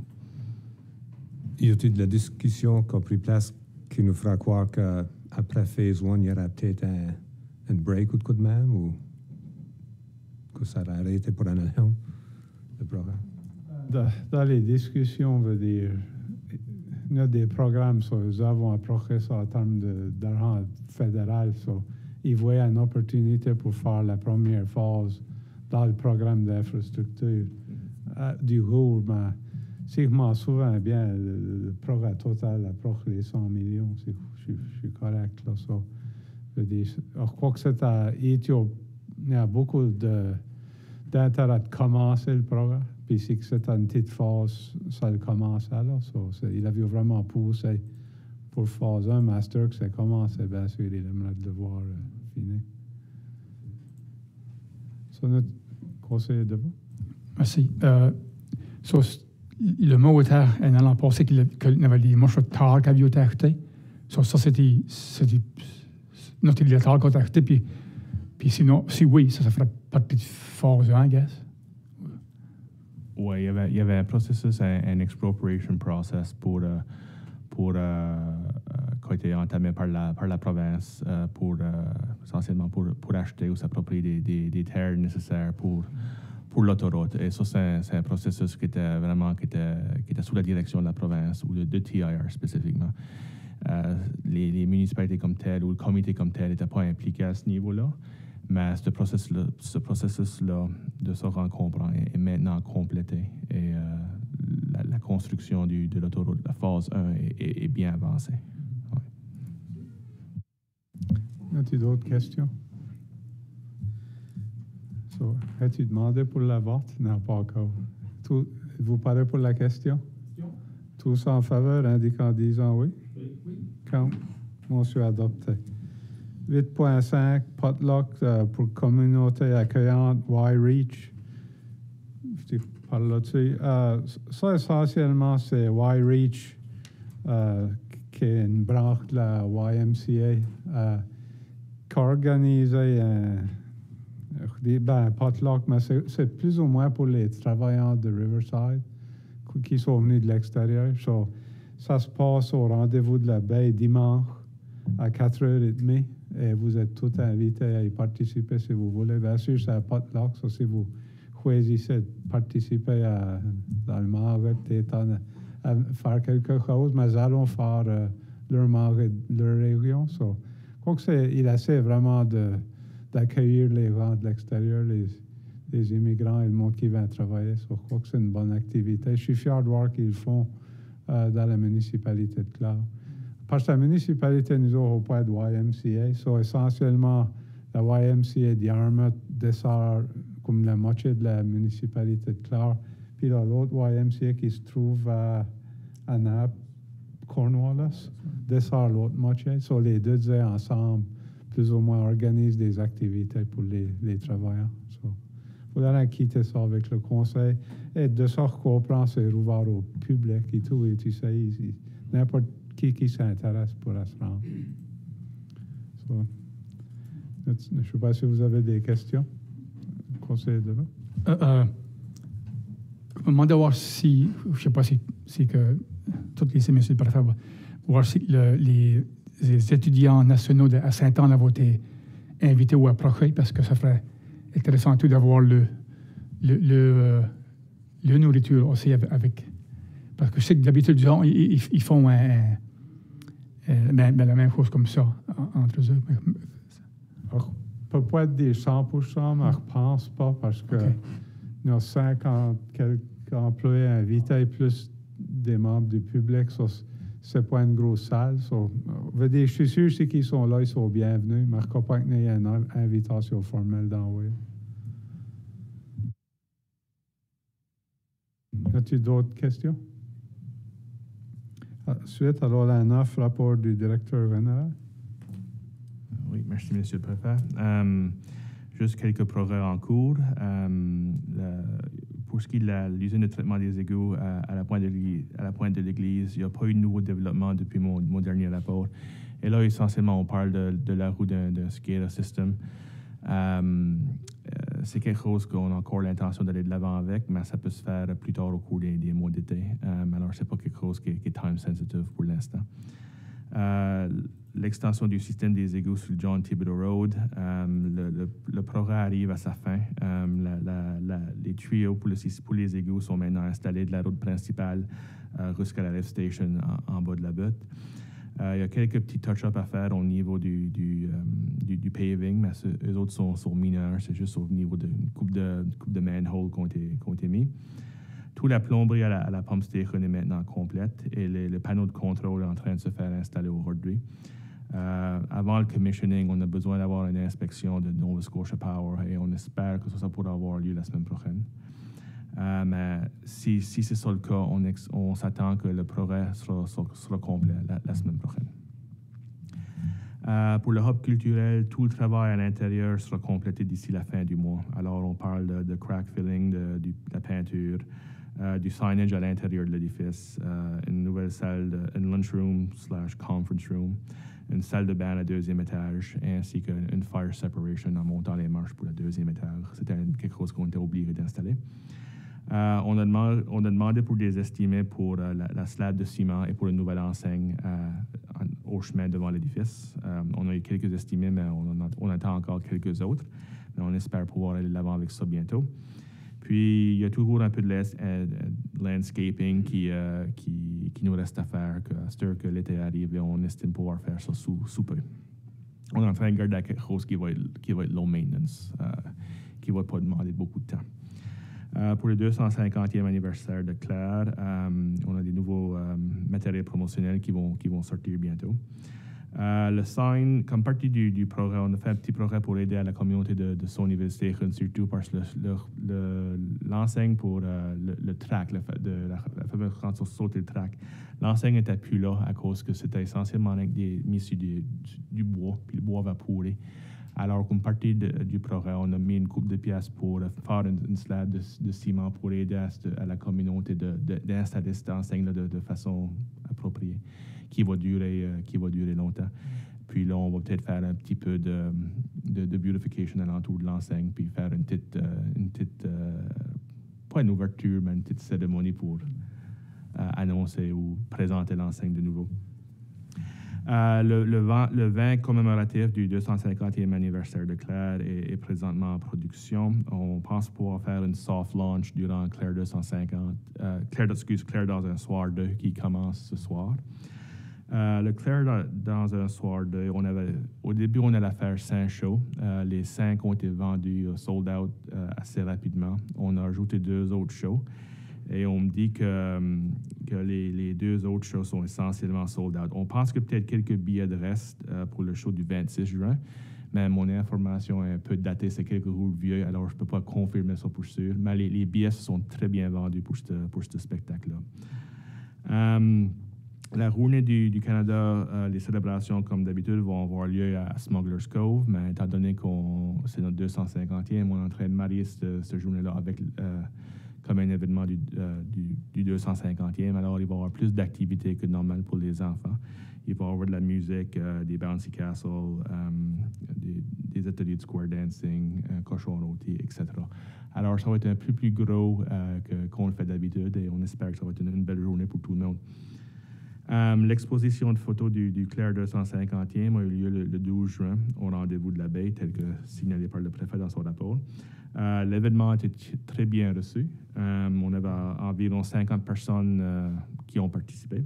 Y a-t-il de la discussion qui a pris place qui nous fera croire qu'après phase 1, il y aura peut-être un, un break ou de coup de même ou que ça va arrêter pour un an, le programme? Dans, les discussions, on veut dire, a des programmes, so, nous avons approché ça en termes d'argent fédéral. So, ils voyaient une opportunité pour faire la première phase dans le programme d'infrastructure euh, du jour. Si je m'en souviens bien, le, le programme total approche les 100 millions. C'est- Je, suis- correct. Là, so, je, je crois que c'est à Éthiopie. Il y a beaucoup de d'intérêt de commencer le programme. Puis si c'est une petite phase, ça commence alors. C'est- il avait vraiment poussé pour phase 1, master, que ça commence, bien sûr, il aimerait le voir euh, finir. So, notre conseiller de vous? Merci. Euh, le mot était en allant passé qu'il qu'il avait des de tard qui avaient été achetés. Så ça, c'était notre tard qu'on a acheté. Puis, puis sinon, si oui, ça, ça ferait partie de phase 1, I guess. Oui, il y avait, il y avait un processus, un, un expropriation process pour, euh, pour, euh, euh, qui a été entamé par la, par la province euh, pour, euh, essentiellement pour, pour acheter ou s'approprier des, des, des terres nécessaires pour, pour l'autoroute. Et ça, c'est un, processus qui était vraiment qui était, sous la direction de la province ou de, TIR spécifiquement. Euh, les, municipalités comme telles ou le comité comme tel n'étaient pas impliqués à ce niveau-là. Mais ce processus-là, ce processus-là de se rencontre est, est maintenant complété et euh, la, construction de l'autoroute, la phase 1, est, bien avancée. Ouais. As-tu d'autres questions? So, As-tu demandé pour la vote? Non, pas encore. Tout, vous parlez pour la question? Tous en faveur, indiquant en disant oui? Quand? Motion adopté. 8.5, potluck euh, pour communauté accueillante Y-Reach. Je parle là-dessus. Euh, ça, essentiellement, c'est Y-Reach, euh, qui est une branche de la YMCA, euh, qui a organisé un, dis, ben, un potluck, mais c'est plus ou moins pour les travailleurs de Riverside qui- sont venus de l'extérieur. So, ça se passe au rendez-vous de la baie dimanche à 4h30. et vous êtes tous invités à y participer si vous voulez. Bien sûr, c'est de lock, so si vous choisissez de participer à, dans le marché, peut-être à, faire quelque chose, mais allons faire euh, leur marché leur région. So, je crois essaie vraiment de, d'accueillir les gens de l'extérieur, les, immigrants et le monde qui vient travailler. Je crois que c'est une bonne activité. Je suis fier de voir qu'ils font euh, dans la municipalité de Clare. Parce que la municipalité nous a pas de YMCA. So, essentiellement, la YMCA d'Yarmouth dessert comme la moitié de la municipalité de Clare. Puis l'autre YMCA qui se trouve à, à Naples, Cornwallis, dessert l'autre moitié. So, les deux deux ensemble, plus ou moins, organisent des activités pour les, les travailleurs. So, faudra quitter ça avec le conseil. Et de sorte qu'on prend, c'est ouvert au public et tout. Et tu sais, n'importe qui qui s'intéresse pourra se rendre. Je ne sais pas si vous avez des questions. Conseil de Euh, euh, je me demandais voir si, je ne sais pas si, si que toutes les émissions de préfère, voir si le- les, les étudiants nationaux de, à Saint-Anne avaient été invités ou approchés, parce que ça ferait intéressant tout d'avoir le, le, le, euh, le nourriture aussi avec, Parce que je sais que d'habitude, ils, ils- font un- un- ben- ben la même chose comme ça en- entre eux. Alors, peut pas être des 100%, mais je ne pense pas parce que OK. nous avons 50 quelques employés invités plus des membres du public. Ça, c'est pas une grosse salle. Je suis sûr ceux qui sont là, ils sont bienvenus, je ne crois pas qu'il y ait une invitation formelle. As-tu d'autres questions? Ensuite, alors, la neuf rapport du directeur général. Oui, merci, Monsieur le Préfet. Euh, juste quelques progrès en cours. Euh, pour ce qui est de l'usine de traitement des égouts à, la pointe de l'église- il n'y a pas eu de nouveau développement depuis mon, dernier rapport. Et là, essentiellement, on parle de, de la roue d'un SCADA system. Euh, euh, c'est quelque chose qu'on a encore l'intention d'aller de l'avant avec, mais ça peut se faire plus tard au cours des, mois d'été. Euh, alors, c'est pas quelque chose qui est time sensitive pour l'instant. Euh, L'extension du système des égouts sur John Thibodeau Road, euh, le, le, progrès arrive à sa fin. Euh, les tuyaux pour, les égouts sont maintenant installés de la route principale euh, jusqu'à la lift station en, bas de la butte. Il y a quelques petits touch-ups à faire au niveau du, paving, mais ce- eux autres sont, mineurs. C'est juste au niveau d'une coupe de, coupe de manhole qui ont été, mis. Toute la plomberie à la, à pump station est maintenant complète et le, le panneau de contrôle est en train de se faire installer aujourd'hui. Euh, avant le commissioning, on a besoin d'avoir une inspection de Nova Scotia Power et on espère que ça, pourra avoir lieu la semaine prochaine. Mais si, c'est ça le cas, on, s'attend que le progrès sera, complet la, semaine prochaine. Euh, pour le hub culturel, tout le travail à l'intérieur sera complété d'ici la fin du mois. Alors, on parle de, crack filling, de, la peinture, euh, du signage à l'intérieur de l'édifice, une nouvelle salle, de, une lunchroom slash conference room, une salle de bain à deuxième étage, ainsi qu'une fire separation en montant les marches pour le deuxième étage. C'était quelque chose qu'on était obligé d'installer. Euh, on, a demandé, pour des estimés pour euh, la, la slab de ciment et pour une nouvelle enseigne euh, au chemin devant l'édifice. On a eu quelques estimés, mais on attend encore quelques autres. Mais on espère pouvoir aller de l'avant avec ça bientôt. Puis, il y a toujours un peu euh, de landscaping qui, euh, qui, qui nous reste à faire, que, à cette que l'été arrive, et on estime pouvoir faire ça sous, peu. On est en train de garder quelque chose qui va être, qui low maintenance, euh, qui ne va pas demander beaucoup de temps. Euh, pour le 250e anniversaire de Claire, on a des nouveaux matériels promotionnels qui vont sortir bientôt. Euh, le sign, comme partie du, du programme, on a fait un petit progrès pour aider à la communauté de, de Sonyville Station, surtout parce que le- le- le- l'enseigne pour euh, le, le track, la, fameuse quand on saute le track, l'enseigne n'était plus là à cause que c'était essentiellement avec des, mis sur du, bois, puis le bois va pourrir. Alors, comme partie du programme, on a mis une coupe de pièces pour faire une, une slab de, ciment pour aider à, la communauté d'installer cette enseigne-là de, de façon appropriée, qui va durer, euh, qui va durer longtemps. Puis là, on va peut-être faire un petit peu de, de, de beautification de l'enseigne, puis faire une petite, euh, une petite euh, pas une ouverture, mais une petite cérémonie pour annoncer ou présenter l'enseigne de nouveau. Le, vin, commémoratif du 250e anniversaire de Claire est, est, présentement en production. On pense pouvoir faire une soft launch durant Claire 250, euh, Claire, excuse, Claire dans un soir 2 qui commence ce soir. Euh, le Claire dans, un soir 2, on avait, au début, on allait faire 5 shows. Euh, les 5 ont été vendus, euh, sold out assez rapidement. On a ajouté deux autres shows. Et on me dit que, que les, deux autres shows sont essentiellement sold out. On pense que peut-être quelques billets de reste pour le show du 26 juin, mais mon information est un peu datée, c'est quelques jours vieux, alors je ne peux pas confirmer ça pour sûr. Mais les, billets sont très bien vendus pour ce pour spectacle-là. La journée du, Canada, euh, les célébrations, comme d'habitude, vont avoir lieu à Smuggler's Cove, mais étant donné que c'est notre 250e, on est en train de marier cette, cette journée-là avec euh, comme un événement du, euh, du, du, 250e. Alors, il va y avoir plus d'activités que normal pour les enfants. Il va y avoir de la musique, euh, des bouncy castles, euh, des, ateliers de square dancing, cochon rôti, etc. Alors, ça va être un peu plus gros euh, qu'on le fait d'habitude et on espère que ça va être une belle journée pour tout le monde. Um, L'exposition de photos du, du, Claire 250e a eu lieu le, le 12 juin au rendez-vous de la baie, tel que signalé par le préfet dans son rapport. Euh, L'événement a été très bien reçu. Um, on avait environ 50 personnes euh, qui ont participé.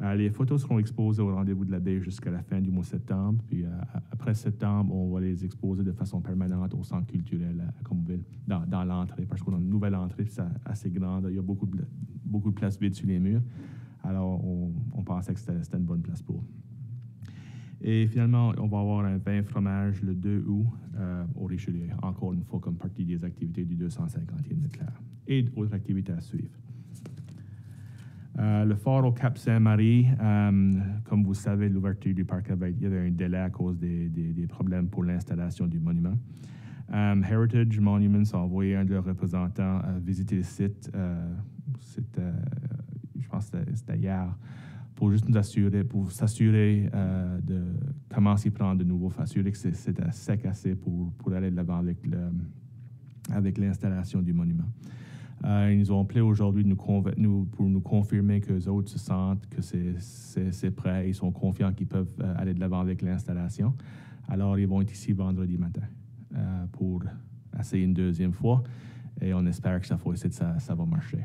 Euh, les photos seront exposées au rendez-vous de la baie jusqu'à la fin du mois de septembre. Puis après septembre, on va les exposer de façon permanente au centre culturel à Combeville, dans, dans l'entrée, parce qu'on a une nouvelle entrée, assez grande. Il y a beaucoup de, beaucoup de places vides sur les murs. Alors, on, on pensait que c'était une bonne place pour. Et finalement, on va avoir un vin fromage le 2 août euh, au Richelieu, encore une fois comme partie des activités du 250e de Claire et d'autres activités à suivre. Euh, le fort au Cap Saint-Marie, euh, comme vous savez, l'ouverture du parc avait, il y avait un délai à cause des, des, problèmes pour l'installation du monument. Um, Heritage Monuments a envoyé un de leurs représentants visiter le site. Je pense que c'était hier pour juste nous assurer, pour s'assurer euh, de comment s'y prendre de nouveau, s'assurer que c'est sec assez pour, pour aller de l'avant avec, avec l'installation du monument. Euh, ils nous ont appelé aujourd'hui pour nous confirmer que les autres se sentent que c'est prêt, ils sont confiants qu'ils peuvent euh, aller de l'avant avec l'installation. Alors, ils vont être ici vendredi matin pour essayer une deuxième fois et on espère que cette fois-ci, ça, ça va marcher.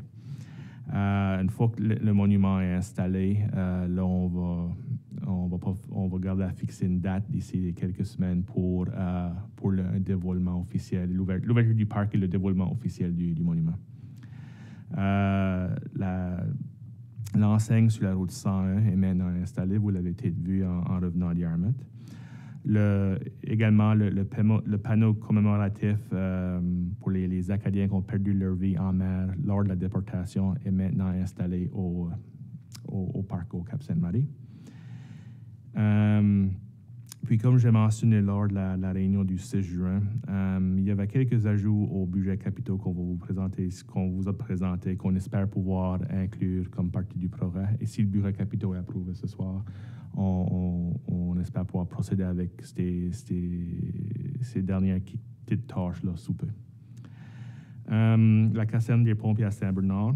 Euh, une fois que le, monument est installé, euh, là, on va, on, va pas, on va garder à fixer une date d'ici quelques semaines pour, euh, pour le dévoilement officiel, l'ouverture du parc et le dévoilement officiel du, du monument. L'enseigne sur la route 101 est maintenant installée, vous l'avez peut-être vu en, en revenant à Yarmouth. Le, également, le, panneau commémoratif euh, pour les, Acadiens qui ont perdu leur vie en mer lors de la déportation est maintenant installé au, parc au Cap-Sainte-Marie. Euh, puis, comme j'ai mentionné lors de la, réunion du 6 juin, euh, il y avait quelques ajouts au budget capitaux qu'on va vous présenter, qu'on vous a présenté, qu'on espère pouvoir inclure comme partie du programme. Et si le budget capitaux est approuvé ce soir, on, espère pouvoir procéder avec ces, ces, dernières petites tâches-là sous peu. Um, la caserne des pompiers à Saint-Bernard.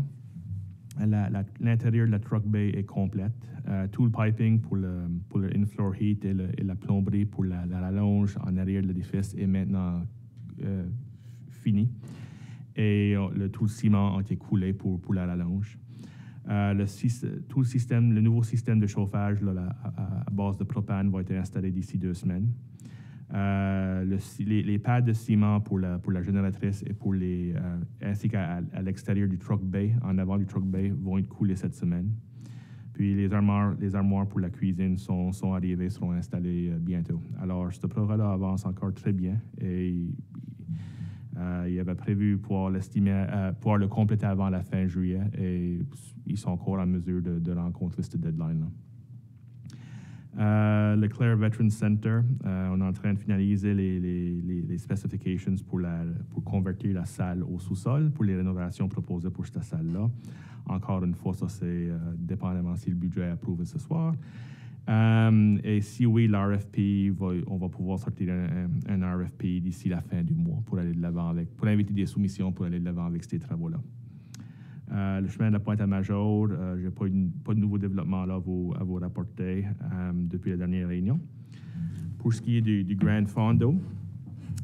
L'intérieur de la truck bay est complète. Uh, tout le piping pour le, pour le in-floor heat et, la plomberie pour la, rallonge en arrière de l'édifice est maintenant euh, fini. Et euh, le, tout le ciment a été coulé pour, pour la rallonge. Euh, le, tout le système, le nouveau système de chauffage là, à, base de propane va être installé d'ici deux semaines. Euh, le, les, les, pads de ciment pour la, pour la génératrice et pour les, euh, ainsi qu'à l'extérieur du truck bay, en avant du truck bay, vont être coulés cette semaine. Puis les armoires, les armoires pour la cuisine sont, sont arrivées, seront installées bientôt. Alors, ce projet-là avance encore très bien et il avait prévu pouvoir, euh, pouvoir le compléter avant la fin juillet et ils sont encore en mesure de, rencontrer cette deadline-là. Euh, le Clare Veterans Center, euh, on est en train de finaliser les specifications pour, la, pour, convertir la salle au sous-sol pour les rénovations proposées pour cette salle-là. Encore une fois, ça c'est euh, dépendamment si le budget est approuvé ce soir. Um, et si oui, l'RFP, on va pouvoir sortir un, un RFP d'ici la fin du mois pour aller de l'avant avec, pour inviter des soumissions pour aller de l'avant avec ces travaux-là. Euh, le chemin de la Pointe-à-Major, je n'ai pas, de nouveaux développements là à vous, à rapporter euh, depuis la dernière réunion. Pour ce qui est du, Grand Fondo,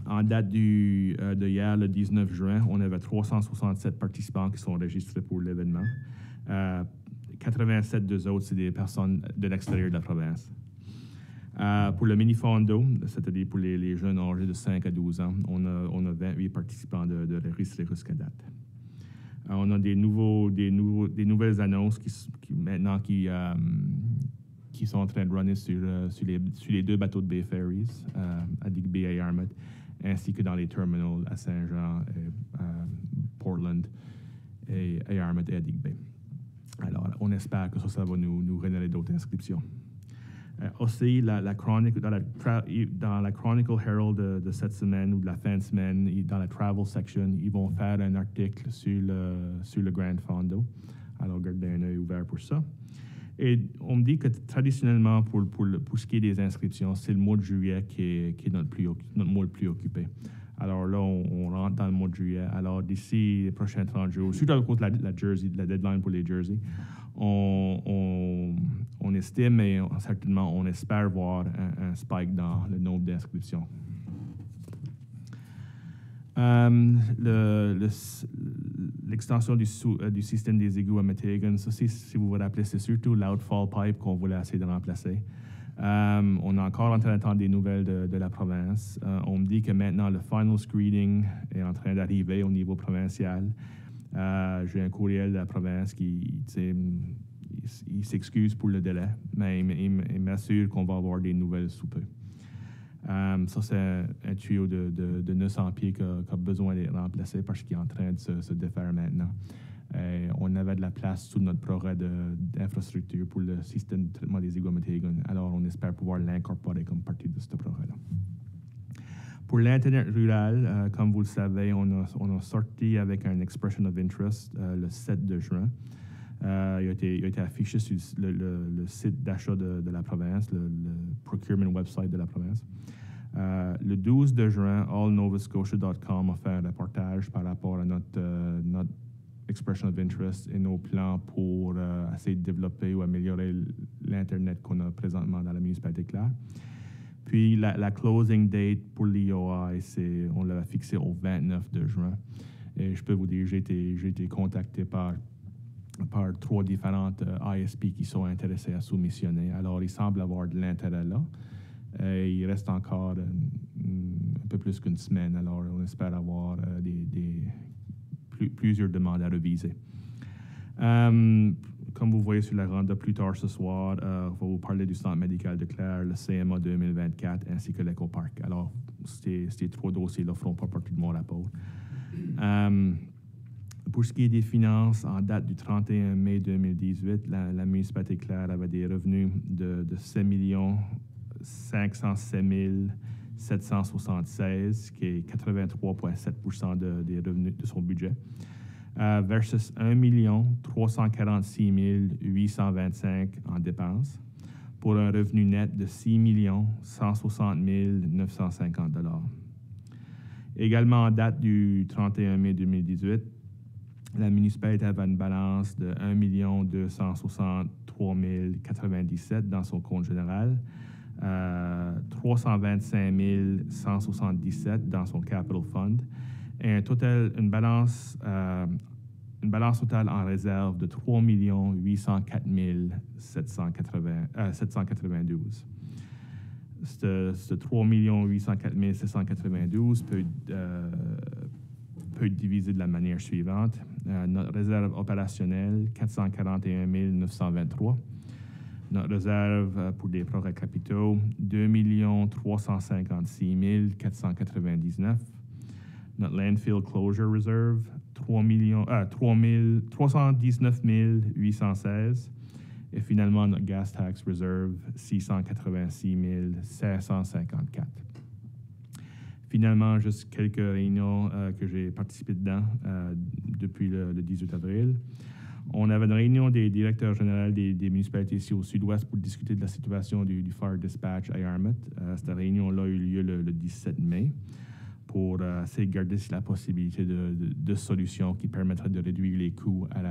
en date euh, de hier, le 19 juin, on avait 367 participants qui sont enregistrés pour l'événement. Euh, 87 d'eux autres, c'est des personnes de l'extérieur de la province. Euh, pour le mini-fondo, c'est-à-dire pour les, jeunes âgés de 5 à 12 ans, on a, on a 28 participants de, de enregistrés jusqu'à date. On a des, nouveaux, des, nouveaux, des nouvelles annonces qui, maintenant qui, euh, qui sont en train de runner sur, euh, sur, les, sur les deux bateaux de Bay Ferries, à Digby et Yarmouth, ainsi que dans les terminals à Saint-Jean, et, euh, Portland, et à Yarmouth et à Digby. Alors, on espère que ça, ça va nous, nous générer d'autres inscriptions. Euh, aussi, la, chronique, dans, la Chronicle Herald de, cette semaine ou de la fin de semaine, dans la travel section, ils vont faire un article sur le, sur le Grand Fondo. Alors, gardez un œil ouvert pour ça. Et on me dit que traditionnellement, pour, pour, pour ce qui est des inscriptions, c'est le mois de juillet qui est, qui est notre, plus, notre mois le plus occupé. Alors là, on, rentre dans le mois de juillet. Alors d'ici les prochains 30 jours, surtout à cause de la, jersey, la deadline pour les jerseys, on, estime et certainement on espère voir un, spike dans le nombre d'inscriptions. Euh, L'extension euh, du système des égouts à Metegan, ça, si vous vous rappelez, c'est surtout l'outfall pipe qu'on voulait essayer de remplacer. Euh, on est encore en train d'attendre des nouvelles de, la province. Euh, on me dit que maintenant le final screening est en train d'arriver au niveau provincial. Euh, J'ai un courriel de la province qui, il, s'excuse pour le délai, mais il m'assure qu'on va avoir des nouvelles sous peu. Ça, c'est un, tuyau de, de, de 900 pieds qui a, besoin d'être remplacé parce qu'il est en train de se défaire maintenant. Euh, on avait de la place sous notre projet d'infrastructure pour le système de traitement des Metegan. Alors, on espère pouvoir l'incorporer comme partie de ce projet-là. Pour l'Internet rural, euh, comme vous le savez, on a, sorti avec un Expression of Interest euh, le 7 de juin. Euh, il, a été, affiché sur le, site d'achat de, la province, le, procurement website de la province. Le 12 de juin, allnovascotia.com a fait un reportage par rapport à notre, euh, notre expression of interest et nos plans pour euh, essayer de développer ou améliorer l'Internet qu'on a présentement dans la municipalité de. Puis la, closing date pour l'IOI, on l'a fixé au 29 de juin. Et je peux vous dire, j'ai été, été contacté par, par trois différentes euh, ISP qui sont intéressés à soumissionner. Alors, il semble avoir de l'intérêt là. Euh, il reste encore euh, un peu plus qu'une semaine. Alors, on espère avoir des, des- plus- plusieurs demandes à reviser. Euh, comme vous voyez sur la rende plus tard ce soir, euh, on va vous parler du Centre médical de Claire, le CMA 2024 ainsi que l'EcoPark. Alors, ces, trois dossiers-là ne feront pas partie de mon rapport. Euh, pour ce qui est des finances, en date du 31 mai 2018, la, municipalité Claire avait des revenus de, de 5 507 776, qui est 83,7 de, des revenus de son budget, euh, versus 1 346 825 en dépenses, pour un revenu net de 6 160 950 Également en date du 31 mai 2018, la municipalité avait une balance de 1 263 097 dans son compte général, 325 177 dans son capital fund et un total, une balance, euh, une balance totale en réserve de 3 804 780, euh, 792. Ce, ce 3 804 792 peut, euh, peut être divisé de la manière suivante. Euh, notre réserve opérationnelle, 441 923. Notre réserve euh, pour des projets capitaux, 2 356 499. Notre landfill closure reserve, 3 millions, euh, 3 000 319 816. Et finalement, notre gas tax reserve, 686 554. Finalement, juste quelques réunions euh, que j'ai participé dedans euh, depuis le, le 18 avril. On avait une réunion des directeurs généraux des, municipalités ici au sud-ouest pour discuter de la situation du, du Fire Dispatch à Yarmouth. Euh, cette réunion-là a eu lieu le, le 17 mai. pour euh, essayer de garder la possibilité de, solutions qui permettraient de réduire les coûts à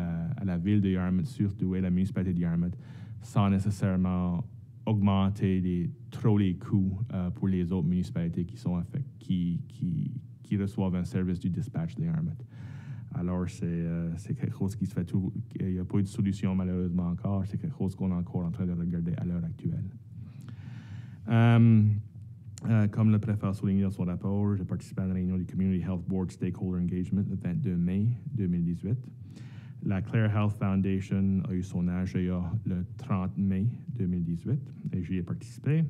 la, ville de Yarmouth, surtout et la municipalité de Yarmouth, sans nécessairement augmenter trop les coûts euh, pour les autres municipalités qui, sont qui, qui, qui reçoivent un service du dispatch de Yarmouth. Alors, c'est euh, c'est quelque chose qui se fait tout. Il n'y a pas eu de solution malheureusement encore. C'est quelque chose qu'on est encore en train de regarder à l'heure actuelle. Euh, euh, comme le préfet a souligné dans son rapport, j'ai participé à la réunion du Community Health Board Stakeholder Engagement le 22 mai 2018. La Clare Health Foundation a eu son AGA le 30 mai 2018 et j'y ai participé.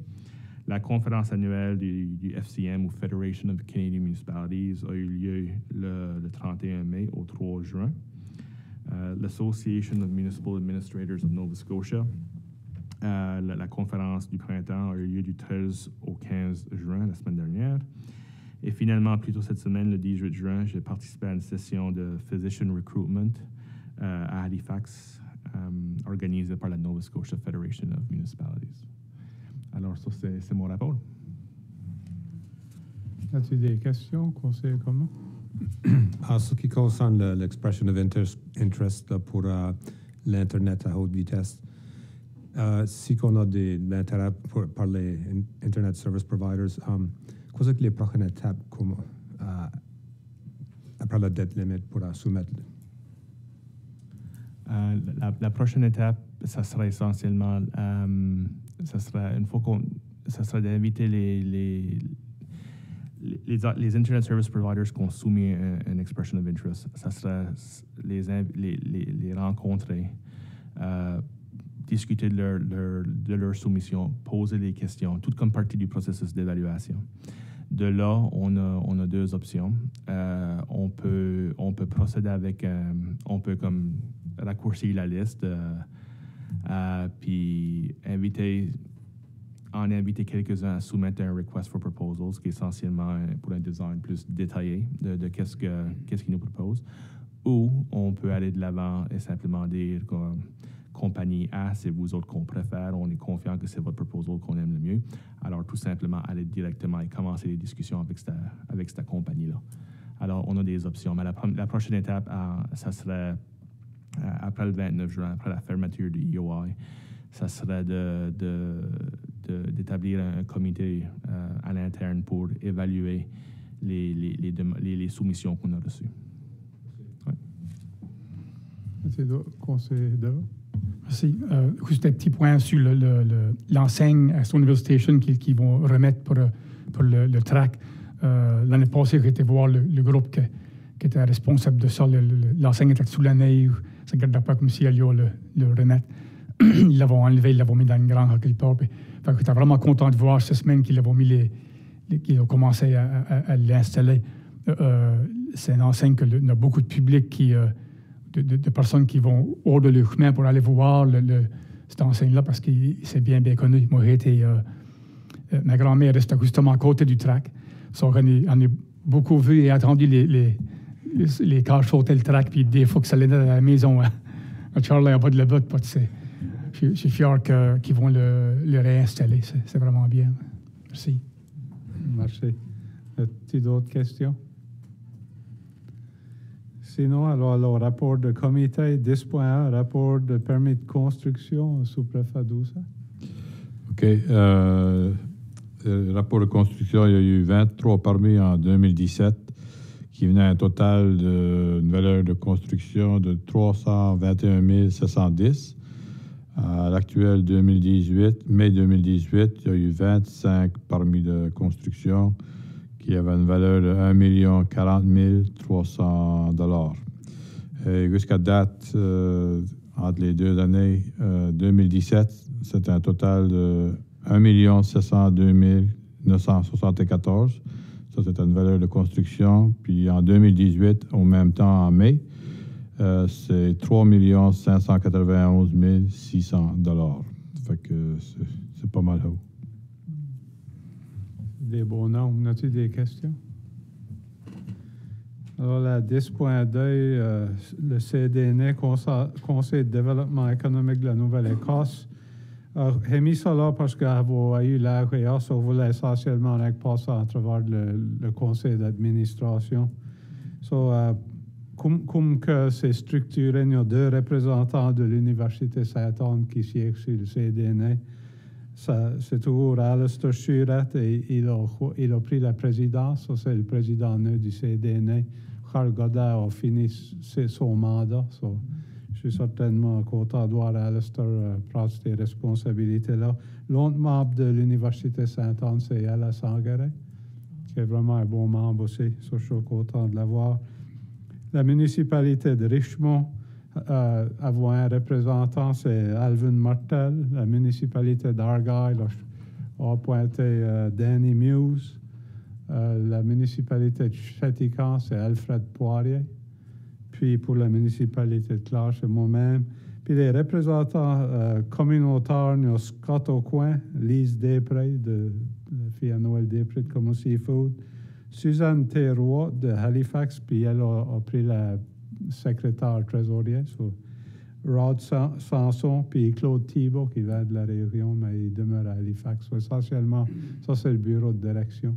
La conférence annuelle du, FCM ou Federation of Canadian Municipalities a eu lieu le, le 31 mai au 3 juin. Euh, L'Association of Municipal Administrators of Nova Scotia euh, la, conférence du printemps a eu lieu du 13 au 15 juin, la semaine dernière. Et finalement, plus tôt cette semaine, le 18 juin, j'ai participé à une session de Physician Recruitment euh, à Halifax, euh, organisée par la Nova Scotia Federation of Municipalities. Alors, ça, c'est c'est mon rapport. As-tu des questions, conseiller commun? En ce qui concerne le- l'expression of inter- interest là, pour euh, l'Internet à haute vitesse, euh, si on a de l'intérêt pour- par les in- Internet Service Providers, um, quoi est les prochaines étapes comme, euh, après la dette limite pour soumettre? Euh, la, la prochaine étape, ça sera essentiellement, euh, ça sera une fois qu'on, ça sera d'inviter les, les, les, Internet Service Providers qui ont soumis un- une expression of interest. Ça sera s- les, les, les, rencontrer, euh, discuter de leur, de leur soumission, poser des questions, tout comme partie du processus d'évaluation. De là, on a, on a deux options. Euh, on, peut, on peut procéder avec, on peut comme raccourcir la liste, euh, puis inviter, en inviter quelques-uns à soumettre un request for proposals, qui est essentiellement euh, pour un design plus détaillé de, de qu'est-ce que qu'est-ce qu'ils nous proposent. Ou on peut aller de l'avant et simplement dire comme compagnie A, c'est vous autres qu'on préfère, on est confiant que c'est votre proposal qu'on aime le mieux. Alors tout simplement aller directement et commencer les discussions avec cette, avec cette compagnie-là. Alors on a des options, mais la, la prochaine étape, euh, ça serait après le 29 juin, après la fermeture du EOI, ça serait de, de- de- d'établir un comité euh, à l'interne pour évaluer les, les, soumissions qu'on a reçues. D'autres conseillers d'avant? Merci. Euh, juste un petit point sur le- le- l'enseigne à Stoneville Station qu'ils qu'ils vont remettre pour, euh, pour le, track. Euh, L'année passée, j'ai été voir le, groupe que- qui était responsable de ça. Le- le- L'enseigne était sous la neige. Ça ne pas comme si allait le, le remettre. ils l'avaient enlevé, ils l'avaient mis dans une grande à quelque part. Puis, j'étais vraiment content de voir cette semaine qu'ils mis les, qu'ils ont commencé à, l'installer. Euh, euh, C'est une enseigne que le- a beaucoup de public qui, euh, de, personnes qui vont hors de leur chemin pour aller voir cette enseigne-là parce que c'est bien, bien connu. Moi, été, ma grand-mère reste justement à côté du track. On, est, on est beaucoup vu et entendu les, les, les, cars sauter le track, puis des fois que ça allait dans la maison hein, à Charlie en bas de la botte. que c'est- Je suis- fier que- qu'ils vont le, le réinstaller. C'est vraiment bien. Merci. Merci. As-tu d'autres questions? Sinon, alors, le rapport de comité 10.1, rapport de permis de construction, sous-préfet Doucet. OK. Euh, le rapport de construction, il y a eu 23 permis en 2017, qui venaient à un total d'une valeur de construction de 321 710. À l'actuel 2018, mai 2018, il y a eu 25 permis de construction qui avaient une valeur de 1 40 300 dollars. Et jusqu'à date, euh, entre les deux années, euh, 2017, c'était un total de 1 702 974. Ça, c'était une valeur de construction. Puis en 2018, au même temps, en mai, euh, c'est 3 591 600 dollars. Fait que c'est c'est pas mal haut. Des bons nombres. As-tu des questions? Alors, la 10.2, euh, le CDN, Conseil de développement économique de la Nouvelle-Écosse, Euh, J'ai mis ça là parce qu'avoir eu la réas, on voulait essentiellement passer à travers le, conseil d'administration. So, euh, comme, que c'est structuré, il y deux représentants de l'Université Saint-Anne qui siègent sur le CDNA. Ça, C'est toujours Alistair Surette et il a, pris la présidence. C'est le président du CDNA. Carl Godard a fini son mandat. Suis certainement content de voir Alistair euh, prendre ces responsabilités-là. L'autre membre de l'Université Saint-Anne, c'est Ella Sangaré, qui est vraiment un bon membre aussi. Je suis content de l'avoir. La municipalité de Richmond euh, avoir un représentant, c'est Alvin Martel. La municipalité d'Argyle a, appointé euh, Danny Muse. Euh, la municipalité de Chéticamp, c'est Alfred Poirier. Puis pour la municipalité de Clare, c'est moi-même. Puis les représentants euh, communautaires, a Scott Aucoin, Lise Després, de, la fille à Noël Després de Como Seafood, Suzanne Thérois de Halifax, puis elle a, pris la secrétaire trésorier, so, Rod Sa- Sanson, puis Claude Thibault qui va de la région, mais il demeure à Halifax. Essentiellement, ça c'est le bureau de direction.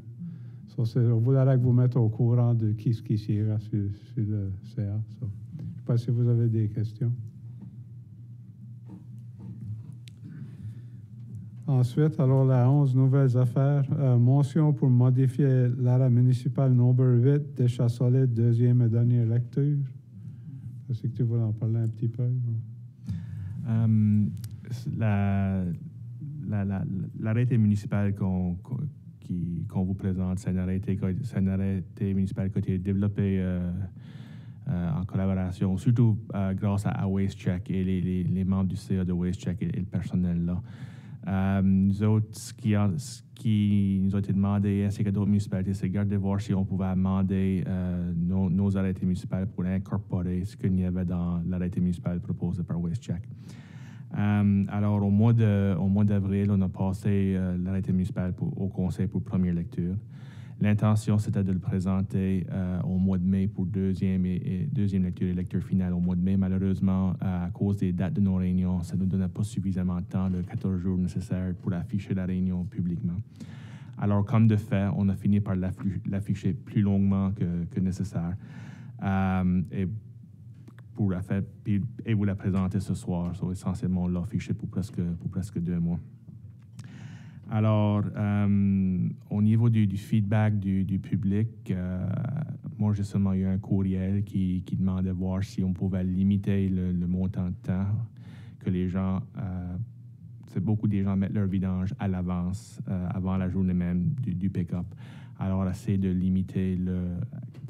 So, on voudrait que vous mettez au courant de qui ce qui siège sur, sur le CA. Je ne sais pas si vous avez des questions. Ensuite, alors la 11 nouvelles affaires. Euh, motion pour modifier l'arrêt municipal number 8 des chats solides, deuxième et dernière lecture. Sais que tu voulais en parler un petit peu? Euh, la- la- la- L'arrêté municipal qu'on- qu'on vous présente, c'est un arrêté, c'est qui a été développé euh, euh, en collaboration, surtout euh, grâce à, WasteCheck et les, membres du CA de WasteCheck et, le personnel là. Nous autres, ce qui, nous a été demandé, ainsi que d'autres municipalités, c'est de voir si on pouvait amender nos, nos arrêtés municipaux pour incorporer ce qu'il y avait dans l'arrêté municipal proposé par WasteCheck. Euh, alors, au mois, de, au mois d'avril, on a passé euh, l'arrêté municipal au conseil pour première lecture. L'intention, c'était de le présenter euh, au mois de mai pour deuxième, et, deuxième lecture et lecture finale au mois de mai. Malheureusement, à cause des dates de nos réunions, ça ne nous donnait pas suffisamment de temps, le 14 jours nécessaires pour afficher la réunion publiquement. Alors, comme de fait, on a fini par l'affi- l'afficher plus longuement que, nécessaire. Euh, pour la fête, puis- et vous la présenter ce soir. So, essentiellement, on l'a affiché pour presque, pour presque deux mois. Alors, euh, au niveau du, feedback du, public, euh, moi, j'ai seulement eu un courriel qui, qui demandait voir si on pouvait limiter le, montant de temps que les gens, euh, c'est beaucoup des gens mettent leur vidange à l'avance, avant la journée même du, du pick-up. Alors, essayer de limiter le,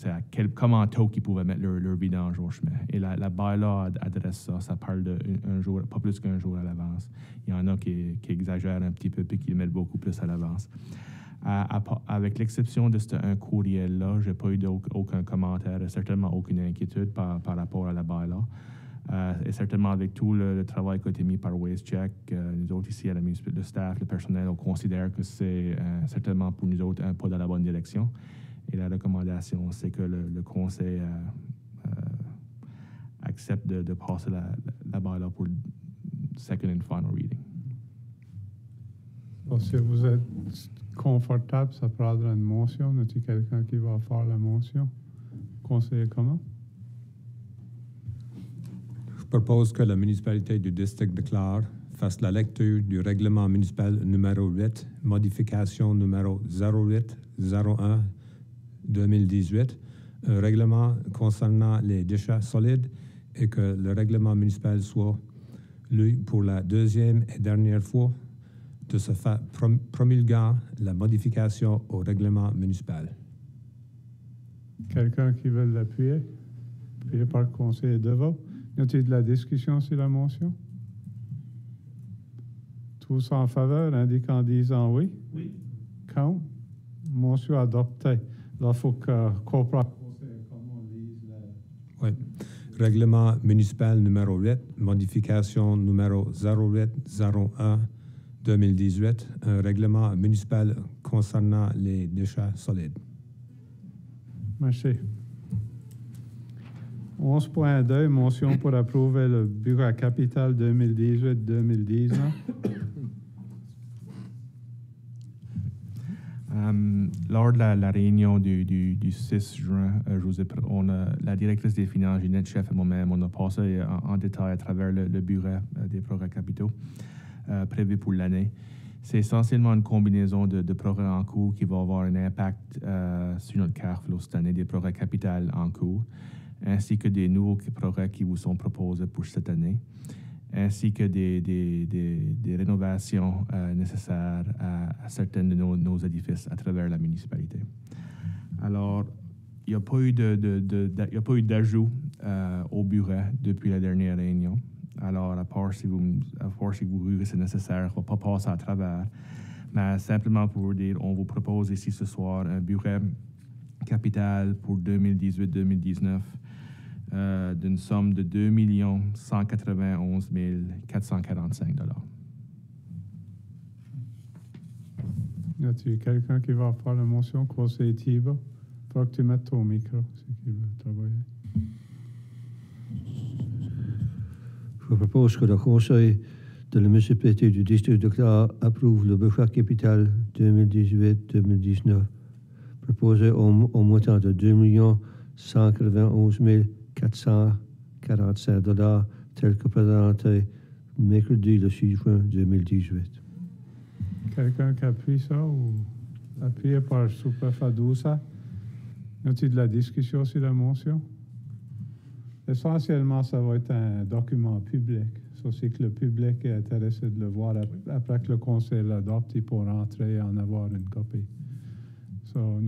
à quel, comment tôt qu'ils pouvaient mettre leur, leur vidange au chemin. Et la, la bylaw ad- adresse ça. Ça parle de un, jour, pas plus qu'un jour à l'avance. Il y en a qui, exagèrent un petit peu puis qui le mettent beaucoup plus à l'avance. Avec l'exception de ce courriel-là, je n'ai pas eu aucun commentaire et certainement aucune inquiétude par, rapport à la bylaw. Euh, et certainement avec tout le, le travail qui a été mis par WasteCheck, euh, nous autres ici à la municipalité, le staff, le personnel, on considère que c'est euh, certainement pour nous autres un pas dans la bonne direction. Et la recommandation, c'est que le, le conseil euh, euh, accepte de, de passer la, bylaw pour le second and final reading. Si vous êtes confortable, ça prendra une motion. Y a-t-il quelqu'un qui va faire la motion? Conseiller comment? Je propose que la municipalité du district de Clare fasse la lecture du règlement municipal numéro 8, modification numéro 0801 2018, un règlement concernant les déchets solides et que le règlement municipal soit lu pour la deuxième et dernière fois de se faire prom- promulguant la modification au règlement municipal. Quelqu'un qui veut l'appuyer? Appuyé par le conseiller Deveau. Y a-t-il de la discussion sur la motion? Tous en faveur, indiquent en disant oui? Oui. Contre? Motion adoptée. Là, il faut. Oui. Règlement municipal numéro 8, modification numéro 0801 2018, un règlement municipal concernant les déchets solides. Merci. 11.2, motion pour approuver le bureau à capital 2018-2019. Lors de la, réunion du, du, du 6 juin, euh, je on a, la directrice des finances, Ginette Chef et moi-même, on a passé en, en détail à travers le, le bureau euh, des progrès capitaux euh, prévus pour l'année. C'est essentiellement une combinaison de, de progrès en cours qui va avoir un impact euh, sur notre cash flow cette année, des progrès capital en cours, ainsi que des nouveaux progrès qui vous sont proposés pour cette année, ainsi que des, des, des, rénovations euh, nécessaires à, à certains de nos, nos édifices à travers la municipalité. Alors, il n'y a pas eu d'ajout euh, au bureau depuis la dernière réunion. Alors, à part si vous, à part si vous que c'est nécessaire, on ne va pas passer à travers. Mais simplement pour vous dire, on vous propose ici ce soir un bureau capital pour 2018-2019 euh, d'une somme de 2 191 445 Y a-t-il quelqu'un qui va faire la motion, conseiller Thibault? Faut que tu mettes ton micro, c'est qui veut travailler. Je propose que le Conseil de la municipalité du district de Clare approuve le budget capital 2018-2019, proposé au, au montant de 2 191 445 dollars, tel que présenté mercredi le 6 juin 2018. Quelqu'un qui appuie ça ou appuyé par Fadousa? Y a-t-il de la discussion sur la motion? Essentiellement, ça va être un document public. Ça, c'est que le public est intéressé de le voir. Ap- Après que le conseil l'adopte, il pourra rentrer et en avoir une copie. So,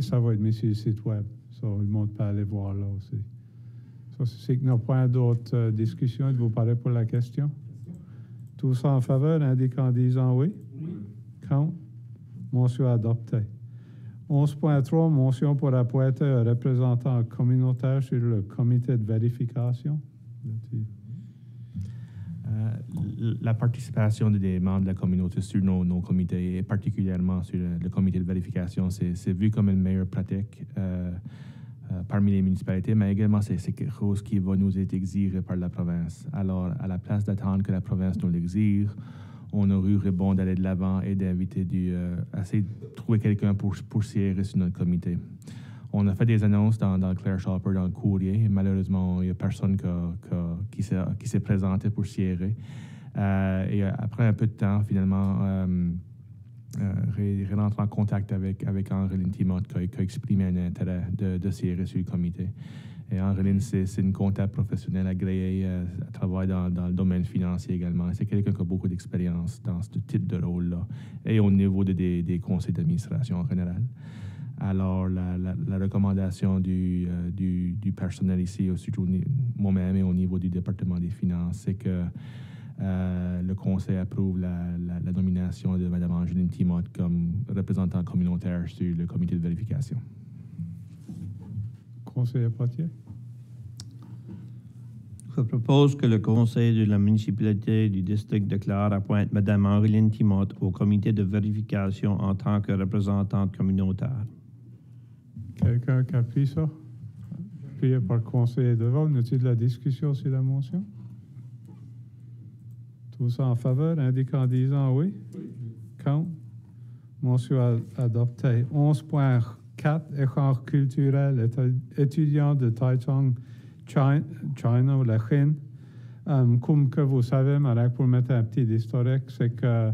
ça va être mis sur le site web. So, le monde peut aller voir là aussi. So, c'est que n'a pas d'autres euh, discussions. Êtes-vous parlez pour la question? Tous en faveur, indiquant en disant oui? Contre? Motion adoptée. 11.3, motion pour appointer un représentant communautaire sur le comité de vérification. La participation des membres de la communauté sur nos, nos comités et particulièrement sur le, comité de vérification, c'est vu comme une meilleure pratique euh, euh, parmi les municipalités, mais également c'est quelque chose qui va nous être exigé par la province. Alors, à la place d'attendre que la province nous l'exige, on aurait bon d'aller de l'avant et d'inviter du, euh, trouver quelqu'un pour, pour siéger sur notre comité. On a fait des annonces dans, le Claire Shopper, dans le courrier. Malheureusement, il n'y a personne qui, s'est présenté pour siéger. Euh, et euh, après un peu de temps, finalement, euh, euh, rentré en contact avec, avec Angeline Timoth qui a, exprimé un intérêt de, de siéger sur le comité. Et Angeline, c'est une comptable professionnelle agréée, euh, travaille dans, le domaine financier également. C'est quelqu'un qui a beaucoup d'expérience dans ce type de rôle-là et au niveau de- des conseils d'administration en général. Alors, la, la- la recommandation du, euh, du, du personnel ici, surtout moi-même et au niveau du département des finances, c'est que euh, le conseil approuve la, la- la nomination de Mme Angeline Timoth comme représentante communautaire sur le comité de vérification. Conseiller Potier? Je propose que le conseil de la municipalité du district de Clare appointe Mme Henriline Timoth au comité de vérification en tant que représentante communautaire. Quelqu'un qui appuie ça? Appuyé par le conseiller devant. Y a-t-il la discussion sur la motion? Tous en faveur, indiquant en disant oui? Contre? Motion adoptée. 11.4, échange culturel, étu- étudiant de Taichung, China, China ou la Chine. Euh, comme que vous savez, Marek, pour mettre un petit historique, c'est que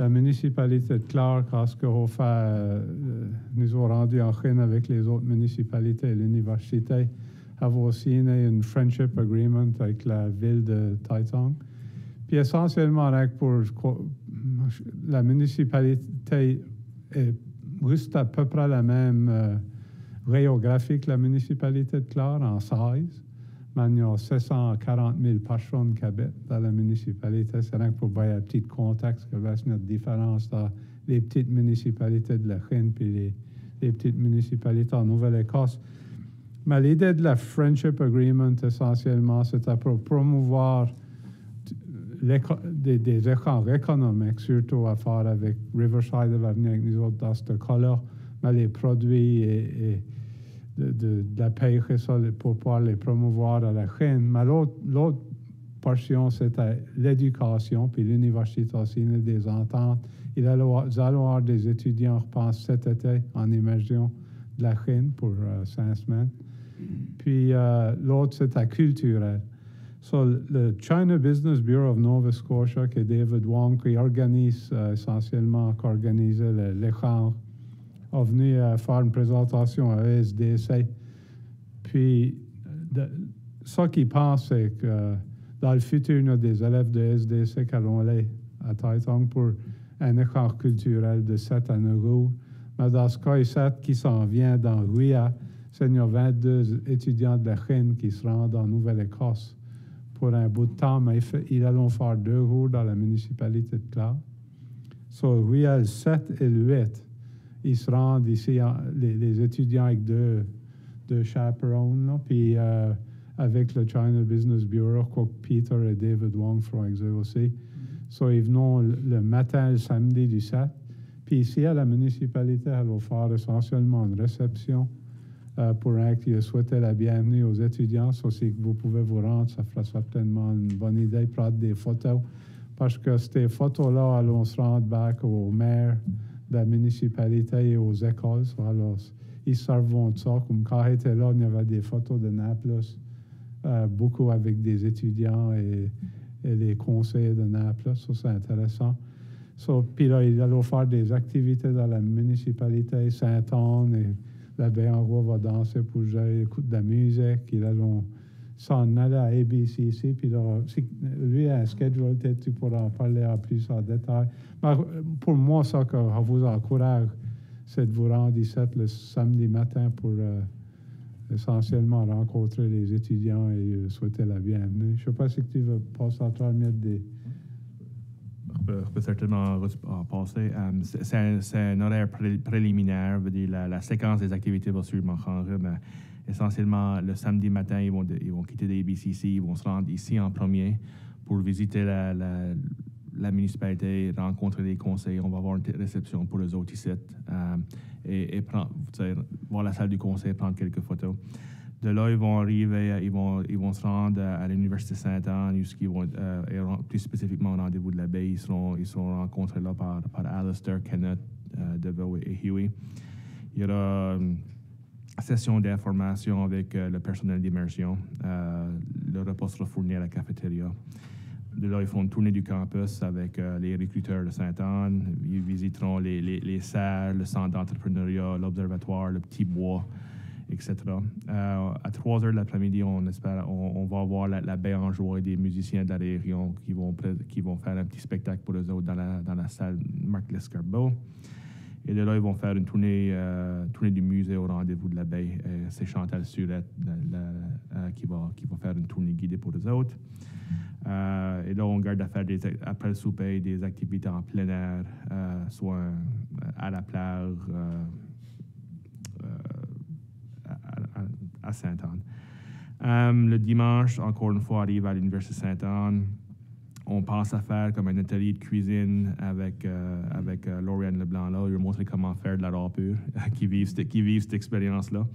la municipalité de Clark, parce qu'on fait, euh, nous avons rendu en Chine avec les autres municipalités et l'université, avons signé un friendship agreement avec la ville de Taichung. Puis essentiellement, pour la municipalité est juste à peu près la même euh, que la municipalité de Clare en size. A 740 000 personnes qui habitent dans la municipalité. C'est rien que pour voir un petit contexte que va notre différence dans les petites municipalités de la Chine puis les, petites municipalités en Nouvelle-Écosse. Mais l'idée de la Friendship Agreement, essentiellement, c'était pour promouvoir des, des échanges économiques, surtout à faire avec Riverside, va venir avec nous autres dans ce cas-là, mais les produits et de, de, de la pêche pour pouvoir les promouvoir à la Chine. Mais l'autre, portion, c'était l'éducation, puis l'université aussi, des ententes. Il allait avoir- des étudiants, je pense, cet été en immersion de la Chine pour euh, cinq semaines. Puis euh, l'autre, c'était culturel. So, le China Business Bureau of Nova Scotia, que David Wong, qui organise euh, essentiellement, qui organisait le- l'échange, est venu faire une présentation à ESDC. Puis, de- ce qu'il pense, c'est que dans le futur, il y a des élèves de SDC qui vont aller à Taitung pour un échange culturel de 7 à 9 jours. Mais dans ce cas, 7 qui s'en vient dans Ria, c'est il y a 22 étudiants de la Chine qui se rendent en Nouvelle-Écosse pour un bout de temps, mais ils, allons faire deux jours dans la municipalité de Clark. So, Ria, le 7 et le 8, ils se rendent ici, les, les étudiants avec deux, deux chaperones, là, puis euh, avec le China Business Bureau, quoi que Peter et David Wong feront avec eux aussi. So, ils viennent le, matin, le samedi du 7. Puis ici, à la municipalité, elle va faire essentiellement une réception euh, pour un qui souhaite la bienvenue aux étudiants. So, si vous pouvez vous rendre, ça fera certainement une bonne idée de prendre des photos. Parce que ces photos-là, allons se rendre back au maire la municipalité et aux écoles. Alors, ils servent ça. Comme quand j'étais là, il y avait des photos de Naples, euh, beaucoup avec des étudiants et, et les conseillers de Naples. Ça, c'est intéressant. So, puis là, ils allaient faire des activités dans la municipalité Saint-Anne et l'abbé Enroy va danser pour jouer, écouter de la musique. Ils allons s'en aller à ABCC. Puis si- lui un schedule, peut-être tu pourras en parler en plus en détail. Mais euh, pour moi, ça que je vous encourage, c'est de vous rendre ici le samedi matin pour euh, essentiellement rencontrer les étudiants et euh, souhaiter la bienvenue. Je ne sais pas si tu veux passer à travers des... Je peux, je peux certainement en passer. Euh, c'est- un, horaire pré- préliminaire. la séquence des activités va sûrement changer, mais essentiellement, le samedi matin, ils vont, ils vont quitter des BCC, ils vont se rendre ici en premier pour visiter la, la- municipalité, rencontrer les conseils. On va avoir une réception pour les autres ici euh, et, et prendre, voir la salle du conseil, prendre quelques photos. De là, ils vont arriver, euh, ils vont, ils vont se rendre à, l'Université Sainte-Anne, euh, plus spécifiquement au rendez-vous de la baie. Ils seront, ils seront rencontrés là par, par Alistair, Kenneth, euh, et Huey. Il y aura une session d'information avec euh, le personnel d'immersion. Euh, le repas sera fourni à la cafétéria. De là, ils font une tournée du campus avec euh, les recruteurs de Sainte-Anne. Ils visiteront les, les, les serres, le centre d'entrepreneuriat, l'observatoire, le petit bois, etc. À 3 heures de l'après-midi, on, espère, on, va avoir la, la baie en joie des musiciens de la région qui vont, qui vont faire un petit spectacle pour eux autres dans la, dans la salle Marc Lescarbot. Et de là, ils vont faire une tournée, euh, tournée du musée au rendez-vous de la baie. Euh, C'est Chantal Surette euh, qui, va, qui va faire une tournée guidée pour eux autres. Et là, on garde à faire des, après le souper des activités en plein air, soit à la plage, à, à- Sainte-Anne. Le dimanche, encore une fois, arrive à l'Université Sainte-Anne. On pense à faire comme un atelier de cuisine avec, euh, avec euh, Lauriane Leblanc là. Va montrer comment faire de la qui vivent, cette- qui vivent cette expérience-là.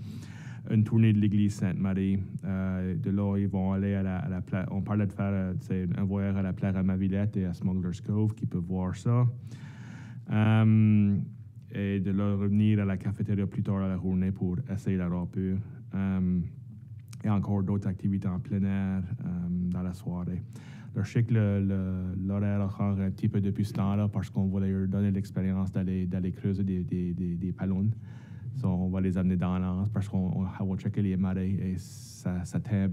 Une tournée de l'église Sainte-Marie. Euh, de là, ils vont aller à la, à On parlait de faire euh, un voyage à la plage à Mavillette et à Smuggler's Cove, qui peuvent voir ça. Euh, et de là, revenir à la cafétéria plus tard à la journée pour essayer la râpure. Euh, et encore d'autres activités en plein air euh, dans la soirée. Je sais que l'horaire changé un petit peu depuis ce temps-là parce qu'on voulait leur donner l'expérience d'aller creuser des, des, des, des ballons. So, on va les amener dans l'anse parce qu'on on, on va checker les marées et ça, ça tient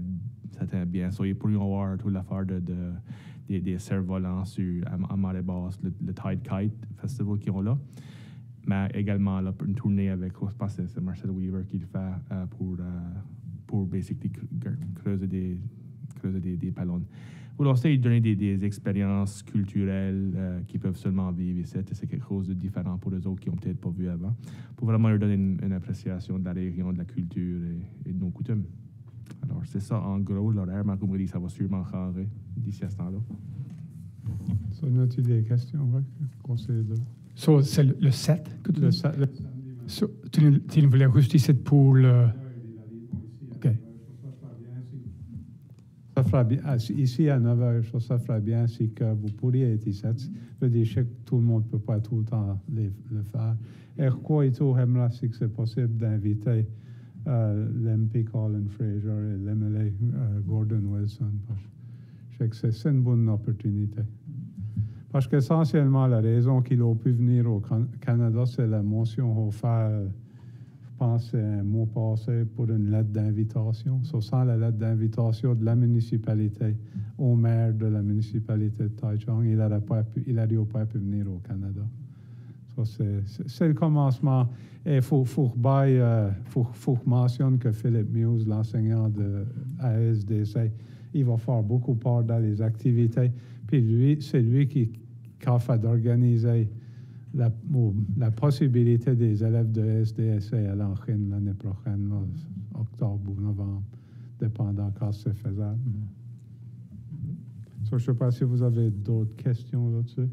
bien. So, il pourrait y avoir toute l'affaire de, de, des, des cerfs-volants sur, à, à marée basse, le, Tide Kite Festival qu'ils ont là. Mais également là, une tournée avec, je pense c'est Marcel Weaver qui le fait euh, pour, euh, pour basically cre- creuser des, creuser des, des ballons. Pour essayer de donner des, des expériences culturelles euh, qu'ils peuvent seulement vivre ici. Et C'est quelque chose de différent pour les autres qui n'ont peut-être pas vu avant. Pour vraiment leur donner une, une appréciation de la région, de la culture et, et de nos coutumes. Alors, c'est ça en gros l'horaire. Mais comme vous dit, ça va sûrement changer d'ici à ce temps-là. Ça, as-tu des questions, conseiller de... So, c'est le, le 7 que tu Le, dis? sa- le- So, tu, tu voulais juste ici pour le... Ça fera bien, ah, ici à 9 heures, ça, ça fera bien si que vous pourriez être ici. Je veux dire, je sais que tout le monde ne peut pas tout le temps les- le faire. Et quoi et tout, j'aimerais si que c'est possible d'inviter euh, l'MP Colin Fraser et l'MLA euh, Gordon Wilson. Parce que je sais que c'est- c'est une bonne opportunité. Parce qu'essentiellement, la raison qu'il a pu venir au Can- Canada, c'est la motion offerte, je pense, un mot passé pour une lettre d'invitation. So, sans la lettre d'invitation de la municipalité au maire de la municipalité de Taichung, il n'aurait pas pu, pas pu venir au Canada. C'est- le commencement. Et il faut, faut, euh, faut, faut que Philippe Muse, l'enseignant de ASDC, il va faire beaucoup part dans les activités. Puis lui, c'est lui qui a fait d'organiser la, possibilité des élèves de SDSC à l'Enchine l'année prochaine, là, octobre ou novembre, dépendant quand c'est faisable. Je ne sais pas si vous avez d'autres questions là-dessus.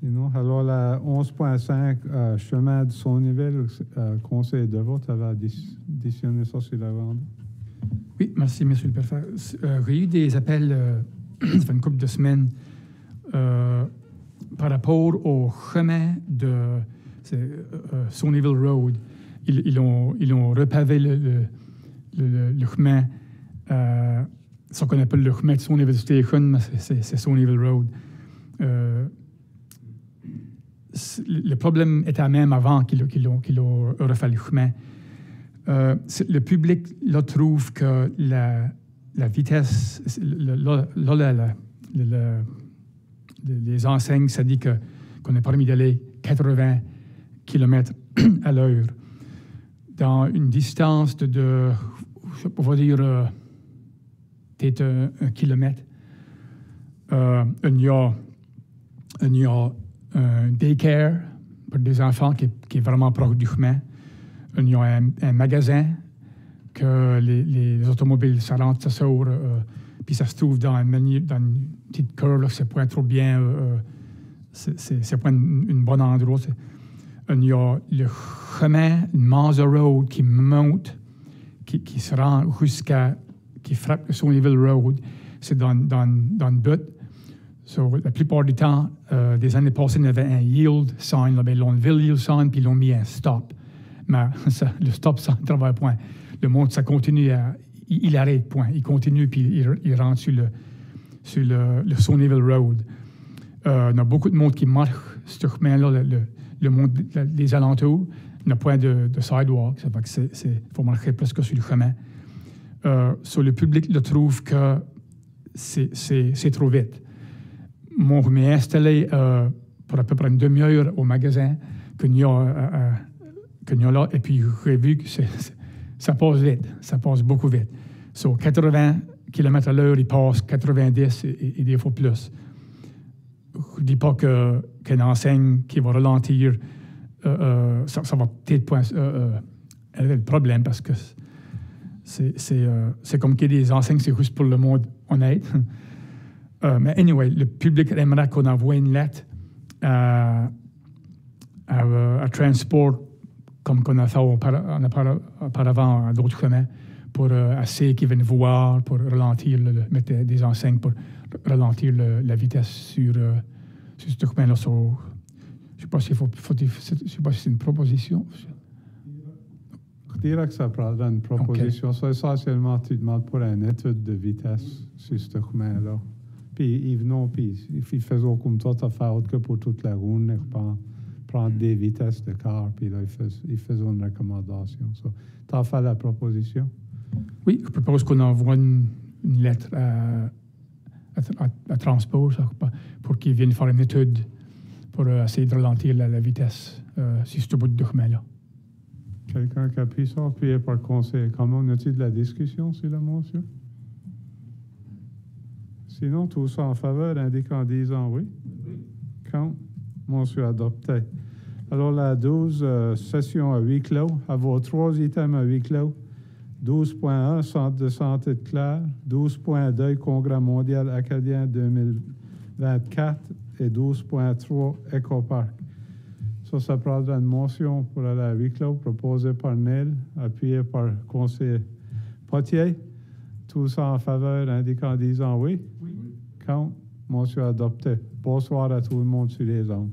Sinon, alors la 11.5, euh, chemin de son niveau, euh, conseil de vote, avait addi- additionné ça sur la vente. Oui, merci, Monsieur le Préfet. Euh, a eu des appels, euh, ça fait une couple de semaines, euh, par rapport au chemin de euh, euh, Road. Ils, ont, ils ont repavé le, chemin, euh, ce qu'on appelle le chemin de Sonyville Station, mais c'est- Sonyville Road. Euh, le problème était même avant qu'ils qu'ils ont, qu'ils ont refait le chemin. Le public là, trouve que la, la vitesse, le- les enseignes, ça dit qu'on est permis d'aller 80 km à l'heure dans une distance de, de on va dire, euh, peut-être un, un kilomètre. Euh, il y a, il y a un daycare pour des enfants qui, est- vraiment proche du chemin. Il y a un, magasin que les, les automobiles, ça rentre, ça sort, puis ça se trouve dans, un menu- dans une petite curve, c'est pas trop bien, euh, c'est- c'est pas une, une bonne endroit. c'est- Il y a le chemin, Manza Road, qui monte, qui, se rend jusqu'à, qui frappe le Sonyville Road. C'est dans, dans, dans le but. La plupart du temps, euh, des années passées, il y avait un yield sign, là, ben, ils l'ont levé le yield sign, puis ils l'ont mis un stop. Mais ça, le stop sign ne travaille point. Le monde, ça continue à. Il, arrête point. Il continue, puis il rentre sur le, sur le, le Road. Euh, il y a beaucoup de monde qui marche sur ce chemin-là, le, monde le- des alentours. Il n'y a point de, de sidewalk. Ça que c'est- faut marcher presque sur le chemin. Euh, so, le public le trouve que c'est, trop vite. Moi, je m'ai installé euh, pour à peu près une demi-heure au magasin y a, euh, euh, qu'il y a là, et puis j'ai vu que ça passe vite, ça passe beaucoup vite. Sur 80 km à l'heure, il passe 90 et, et- des fois plus. Je ne dis pas qu'une enseigne qui va ralentir, euh, euh, ça, va peut-être pas euh, le problème parce que c'est, comme qu'il y a des enseignes, c'est juste pour le monde honnête. Mais anyway, le public aimerait qu'on envoie une lettre à, à, Transport, comme qu'on a fait auparavant à d'autres chemins, pour euh, essayer qu'ils viennent voir, pour ralentir, le, mettre des- enseignes pour ralentir le- la vitesse sur, euh, sur ce chemin-là. So, je ne sais pas s'il faut, faut- pas si c'est une proposition. Je dirais que ça prendra une proposition. Ça, essentiellement, tu demandes pour une étude de vitesse sur ce chemin-là. Puis ils venaient, puis ils faisaient comme toi, tu fait autre que pour toute la route, ils prennent- prendre des vitesses de car, puis là, ils faisaient, ils faisaient une recommandation. So, tu as fait la proposition? Oui, je propose qu'on envoie une, une lettre à, à, à- à Transport ça, pour- qu'ils viennent faire une étude pour euh, essayer de ralentir la, la vitesse euh, sur ce bout de chemin-là. Quelqu'un qui appuie ça, appuyé par le conseil. Comment on a-t-il de la discussion sur la motion? Sinon, tout ça en faveur indique en disant oui. Quand? Motion adopté. Alors, la 12, euh, session à huis clos. À vos trois items à huis clos. 12.1, Centre de santé de Claire. 12.2, Congrès mondial acadien 2024. Et 12.3, Ecopark. Ça, ça prendra une motion pour aller à huis clos proposée par Neil, appuyée par le conseiller Potier, tous en faveur, indiquant disant oui. Oui. Contre, motion adoptée. Bonsoir à tout le monde sur les ondes.